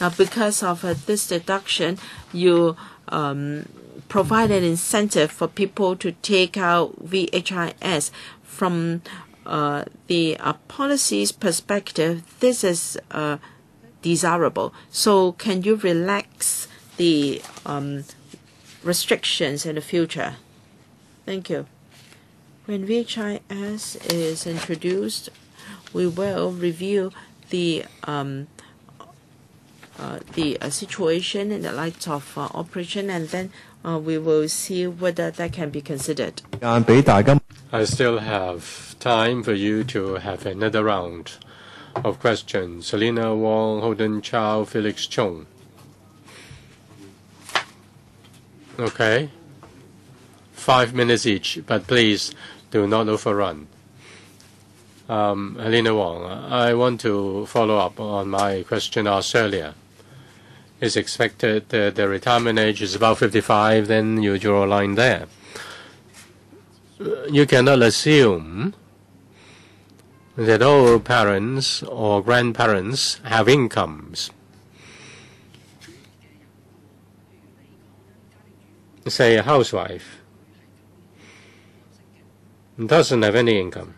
Now, because of uh, this deduction, you um, provide an incentive for people to take out VHIS. From uh, the uh, policy's perspective, this is uh, desirable. So, can you relax the um, restrictions in the future? Thank you. When VHIS is introduced, we will review the um, uh, the uh, situation in the light of uh, operation, and then uh, we will see whether that can be considered. I still have time for you to have another round of questions. Helena Wong, Holden Chow, Felix Chung. Okay. Five minutes each, but please do not overrun. Um, Helena Wong, I want to follow up on my question asked earlier. It's expected that the retirement age is about 55, then you draw a line there. You cannot assume that all parents or grandparents have incomes. Say a housewife doesn't have any income.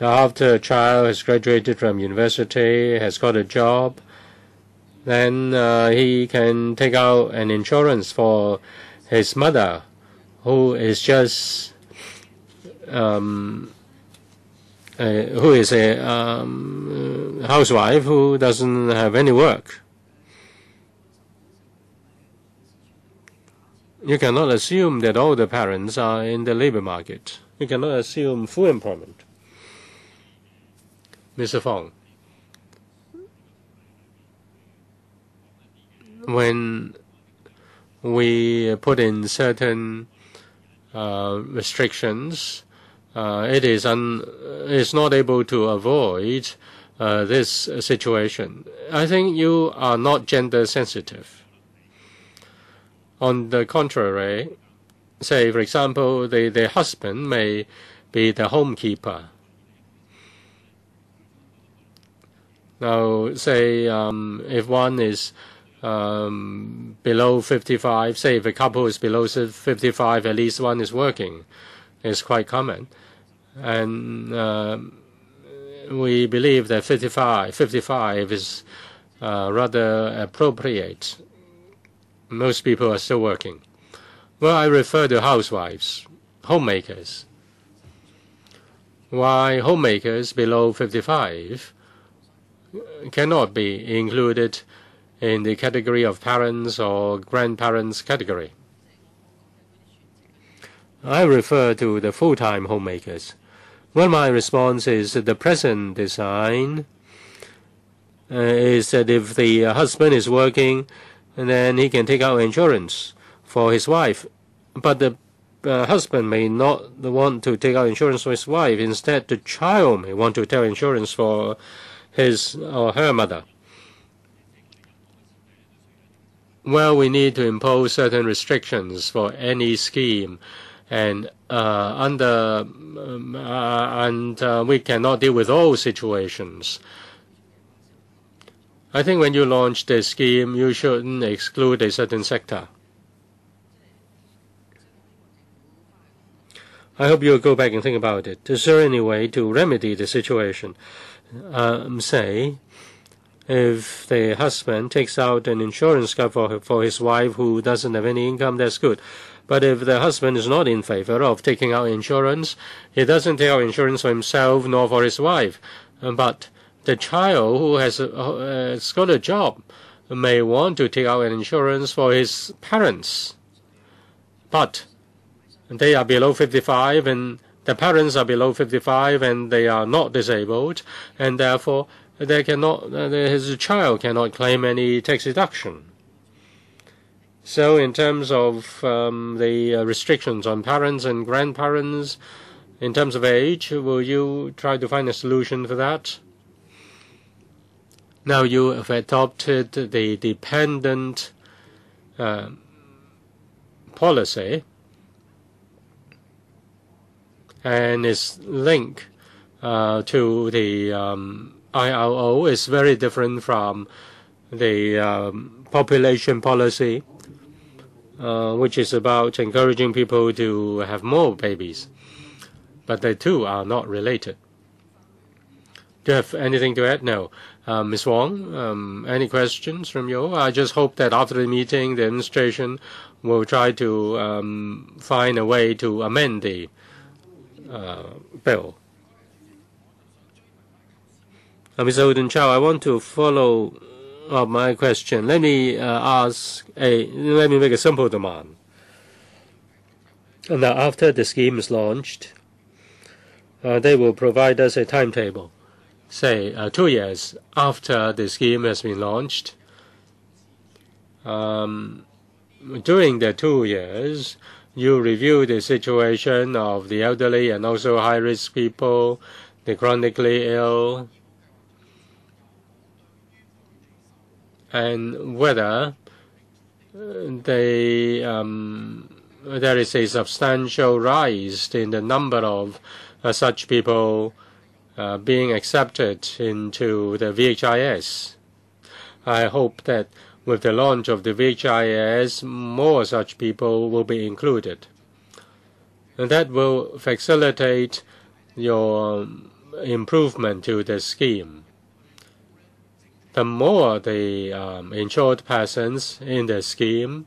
Now, after a child has graduated from university, has got a job, then uh, he can take out an insurance for his mother, who is just um, uh, who is a um, housewife who doesn't have any work. You cannot assume that all the parents are in the labor market. You cannot assume full employment. Mr. Fong, when we put in certain uh, restrictions, uh, it is is not able to avoid uh, this situation. I think you are not gender sensitive. On the contrary, say for example, the, the husband may be the homekeeper Now, say um, if one is um, below 55, say if a couple is below 55, at least one is working. It's quite common. And uh, we believe that 55, 55 is uh, rather appropriate. Most people are still working. Well, I refer to housewives, homemakers. Why homemakers below 55? Cannot be included in the category of parents or grandparents category. I refer to the full-time homemakers. Well, my response is the present design uh, is that if the husband is working, then he can take out insurance for his wife. But the uh, husband may not want to take out insurance for his wife. Instead, the child may want to take insurance for his or her mother. Well, we need to impose certain restrictions for any scheme, and uh, under um, uh, and uh, we cannot deal with all situations. I think when you launch the scheme, you shouldn't exclude a certain sector. I hope you'll go back and think about it. Is there any way to remedy the situation? Um, say If the husband takes out an insurance cover for his wife who doesn't have any income, that's good. But if the husband is not in favor of taking out insurance, he doesn't take out insurance for himself nor for his wife. But the child who has, uh, has got a job may want to take out an insurance for his parents. But they are below 55 and the parents are below 55 and they are not disabled and therefore they cannot, uh, his child cannot claim any tax deduction. So in terms of um, the uh, restrictions on parents and grandparents, in terms of age, will you try to find a solution for that? Now you have adopted the dependent uh, policy and its link uh, to the um, IRO is very different from the um, population policy, uh, which is about encouraging people to have more babies. But the two are not related. Do you have anything to add? No. Uh, Ms. Wong, um, any questions from you? I just hope that after the meeting, the administration will try to um, find a way to amend the bill. Uh, Mr. Chow, I want to follow up my question. Let me uh, ask a, let me make a simple demand. Now, after the scheme is launched, uh, they will provide us a timetable say, uh, two years after the scheme has been launched. Um, during the two years, you review the situation of the elderly and also high-risk people, the chronically ill, and whether they, um, there is a substantial rise in the number of uh, such people uh, being accepted into the VHIS. I hope that with the launch of the VHIS, more such people will be included. And that will facilitate your improvement to the scheme. The more the um, insured persons in the scheme,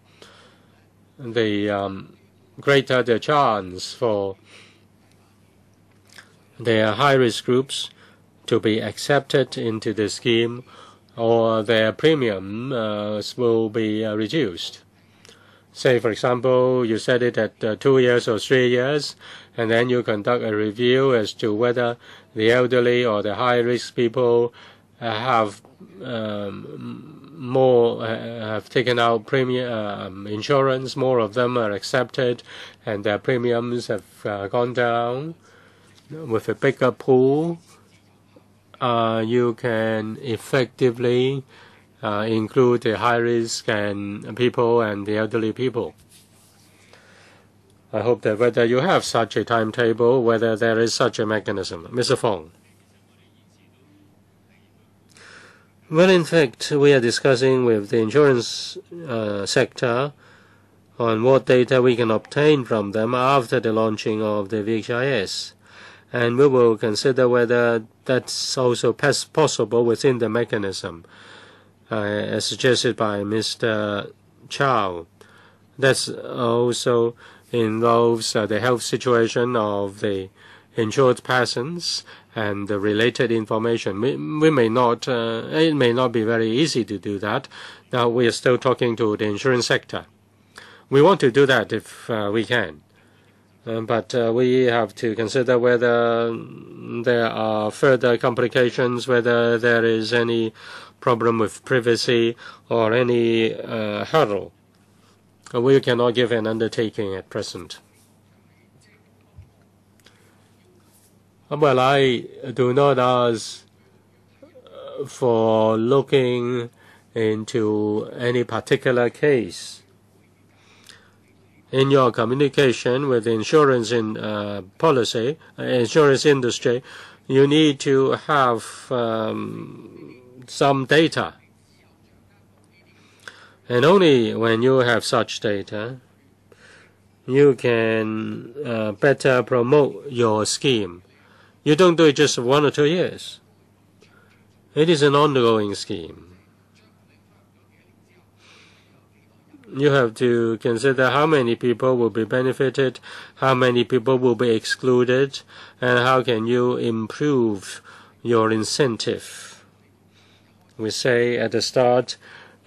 the um, greater the chance for their high-risk groups to be accepted into the scheme or their premium uh, will be uh, reduced. Say, for example, you set it at uh, two years or three years, and then you conduct a review as to whether the elderly or the high-risk people have um, more uh, have taken out premium um, insurance. More of them are accepted, and their premiums have uh, gone down with a bigger pool, uh, you can effectively uh, include the high risk and people and the elderly people. I hope that whether you have such a timetable, whether there is such a mechanism. Mr. Fong. Well, in fact, we are discussing with the insurance uh, sector on what data we can obtain from them after the launching of the VHIS and we will consider whether that's also possible within the mechanism, uh, as suggested by Mr. Chow. That also involves uh, the health situation of the insured persons and the related information. We, we may not, uh, it may not be very easy to do that. Now we are still talking to the insurance sector. We want to do that if uh, we can. Um, but uh, we have to consider whether there are further complications, whether there is any problem with privacy or any uh, hurdle. We cannot give an undertaking at present. Well, I do not ask uh, for looking into any particular case in your communication with insurance in uh, policy, uh, insurance industry, you need to have um, some data. And only when you have such data, you can uh, better promote your scheme. You don't do it just one or two years. It is an ongoing scheme. You have to consider how many people will be benefited, how many people will be excluded, and how can you improve your incentive. We say at the start,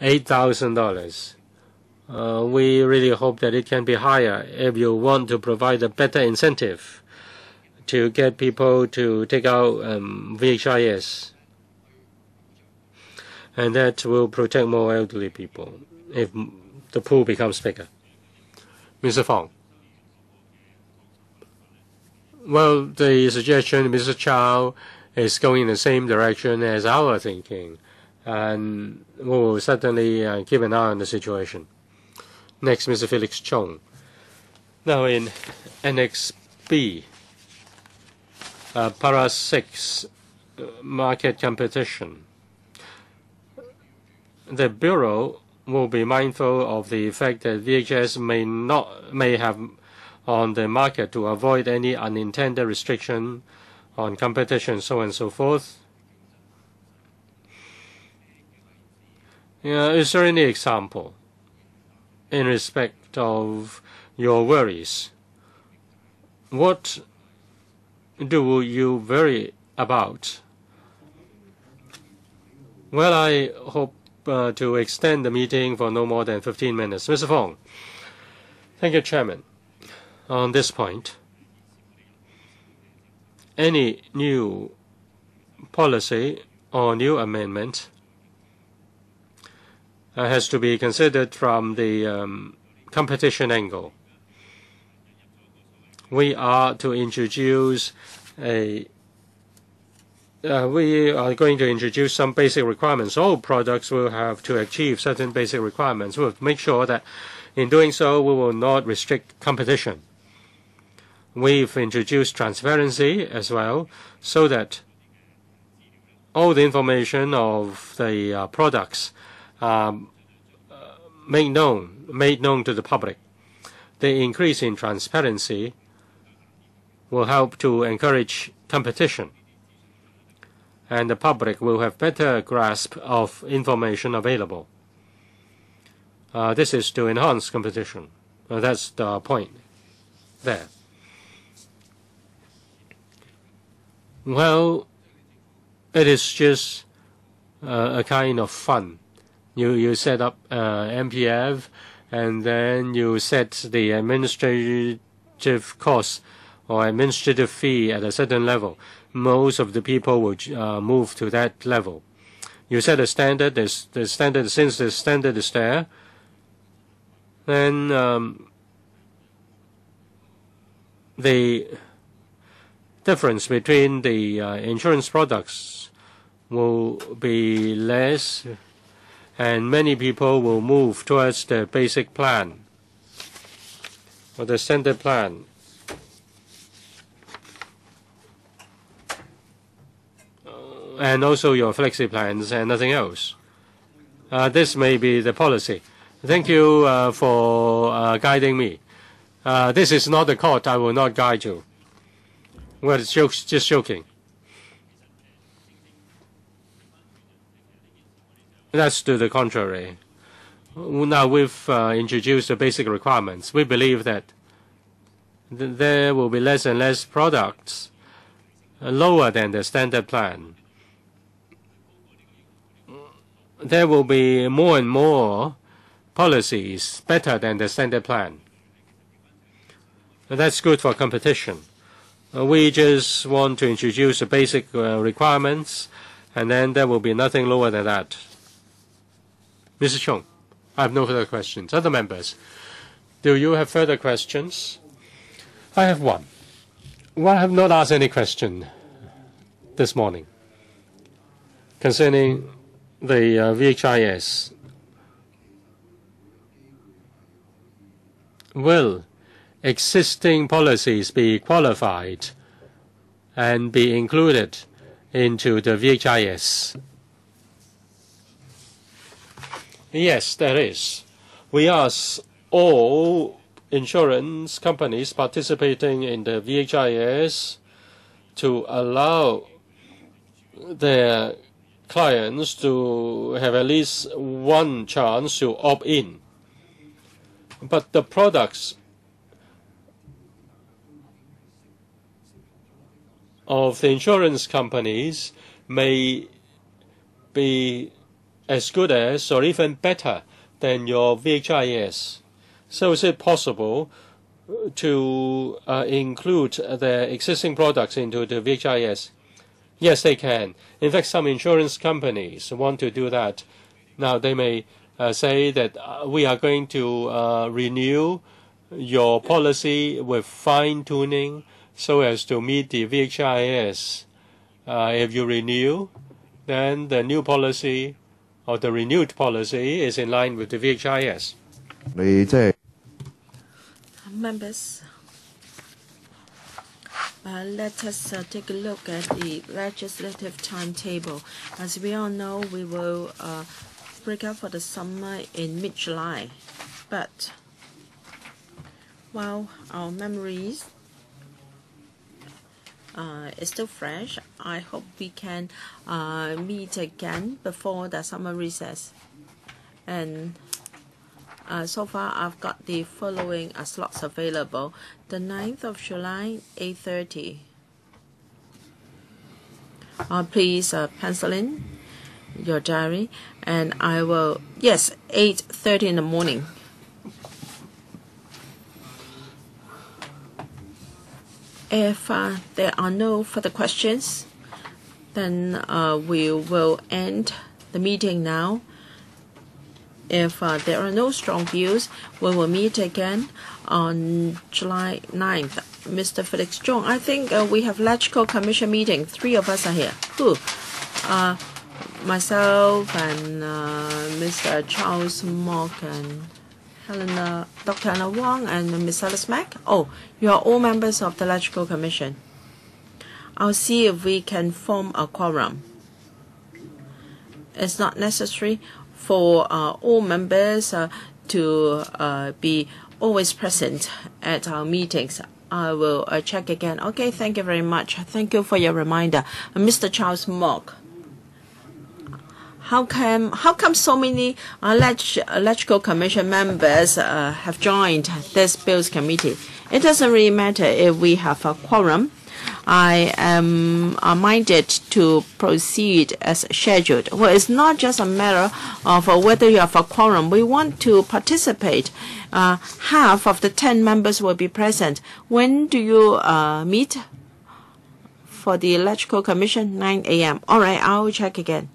$8,000. Uh, we really hope that it can be higher if you want to provide a better incentive to get people to take out um, VHIS. And that will protect more elderly people if the pool becomes bigger. Mr. Fong. Well, the suggestion, Mr. Chow, is going in the same direction as our thinking, and we will certainly uh, keep an eye on the situation. Next, Mr. Felix Chung. Now, in Annex B, uh, Para 6, uh, market competition. The Bureau will be mindful of the effect that VHIS may not may have on the market to avoid any unintended restriction on competition, so on and so forth. Yeah, is there any example in respect of your worries? What do you worry about? Well, I hope uh, to extend the meeting for no more than 15 minutes. Mr. Fong. Thank you, Chairman. On this point, any new policy or new amendment uh, has to be considered from the um, competition angle. We are to introduce a we are going to introduce some basic requirements. All products will have to achieve certain basic requirements. We'll make sure that in doing so, we will not restrict competition. We've introduced transparency as well so that all the information of the uh, products um, made known, made known to the public. The increase in transparency will help to encourage competition and the public will have better grasp of information available. Uh, this is to enhance competition. Uh, that's the point there. Well, it is just uh, a kind of fun. You you set up uh, MPF, and then you set the administrative cost or administrative fee at a certain level most of the people will uh, move to that level. You set a standard, there's the standard, since the standard is there, then um, the difference between the uh, insurance products will be less and many people will move towards the basic plan or the standard plan. And also your flexi plans and nothing else. Uh, this may be the policy. Thank you uh, for uh, guiding me. This is not the court. I will not guide you. Well, it's jokes, just joking. That's to the contrary. Now we've uh, introduced the basic requirements. We believe that th there will be less and less products lower than the standard plan there will be more and more policies better than the standard plan. That's good for competition. Uh, we just want to introduce the basic uh, requirements, and then there will be nothing lower than that. Mr. Chung, I have no further questions. Other members, do you have further questions? I have one. Well, I have not asked any question this morning concerning the uh, VHIS will existing policies be qualified and be included into the VHIS? Yes, there is. We ask all insurance companies participating in the VHIS to allow their clients to have at least one chance to opt in. But the products of the insurance companies may be as good as or even better than your VHIS. So is it possible to uh, include the existing products into the VHIS? Yes, they can. In fact, some insurance companies want to do that. Now, they may uh, say that uh, we are going to uh, renew your policy with fine-tuning so as to meet the VHIS. Uh, if you renew, then the new policy or the renewed policy is in line with the VHIS. Members, uh, let us uh, take a look at the legislative timetable. As we all know, we will uh, break up for the summer in mid-July. But while our memories uh, still fresh, I hope we can uh, meet again before the summer recess. And uh, so far, I've got the following uh, slots available. The 9th of July, 8.30. Uh, please uh, pencil in your diary, and I will, yes, 8.30 in the morning. If uh, there are no further questions, then uh, we will end the meeting now. If uh, there are no strong views, we will meet again on July 9th. Mr. Felix Chung, I think uh, we have electrical commission meeting. Three of us are here. Who? Uh, myself and uh, Mr. Charles Mok and Helena, Dr. Anna Wong and Ms. Alice Mak. Oh, you are all members of the electrical commission. I'll see if we can form a quorum. It's not necessary for uh, all members uh, to uh, be always present at our meetings. I will check again. Okay, thank you very much. Thank you for your reminder. Mr. Charles Mok. How come, how come so many electric, electrical commission members have joined this bills committee? It doesn't really matter if we have a quorum. I am uh, minded to proceed as scheduled. Well, it's not just a matter of uh, whether you have a quorum. We want to participate. Uh, half of the 10 members will be present. When do you uh, meet for the electrical commission? 9 a.m. All right, I'll check again.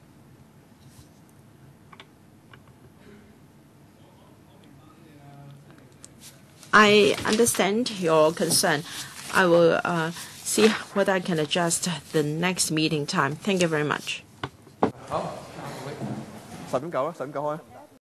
I understand your concern. I will uh, see whether I can adjust the next meeting time. Thank you very much. 十点九啊，十点九开。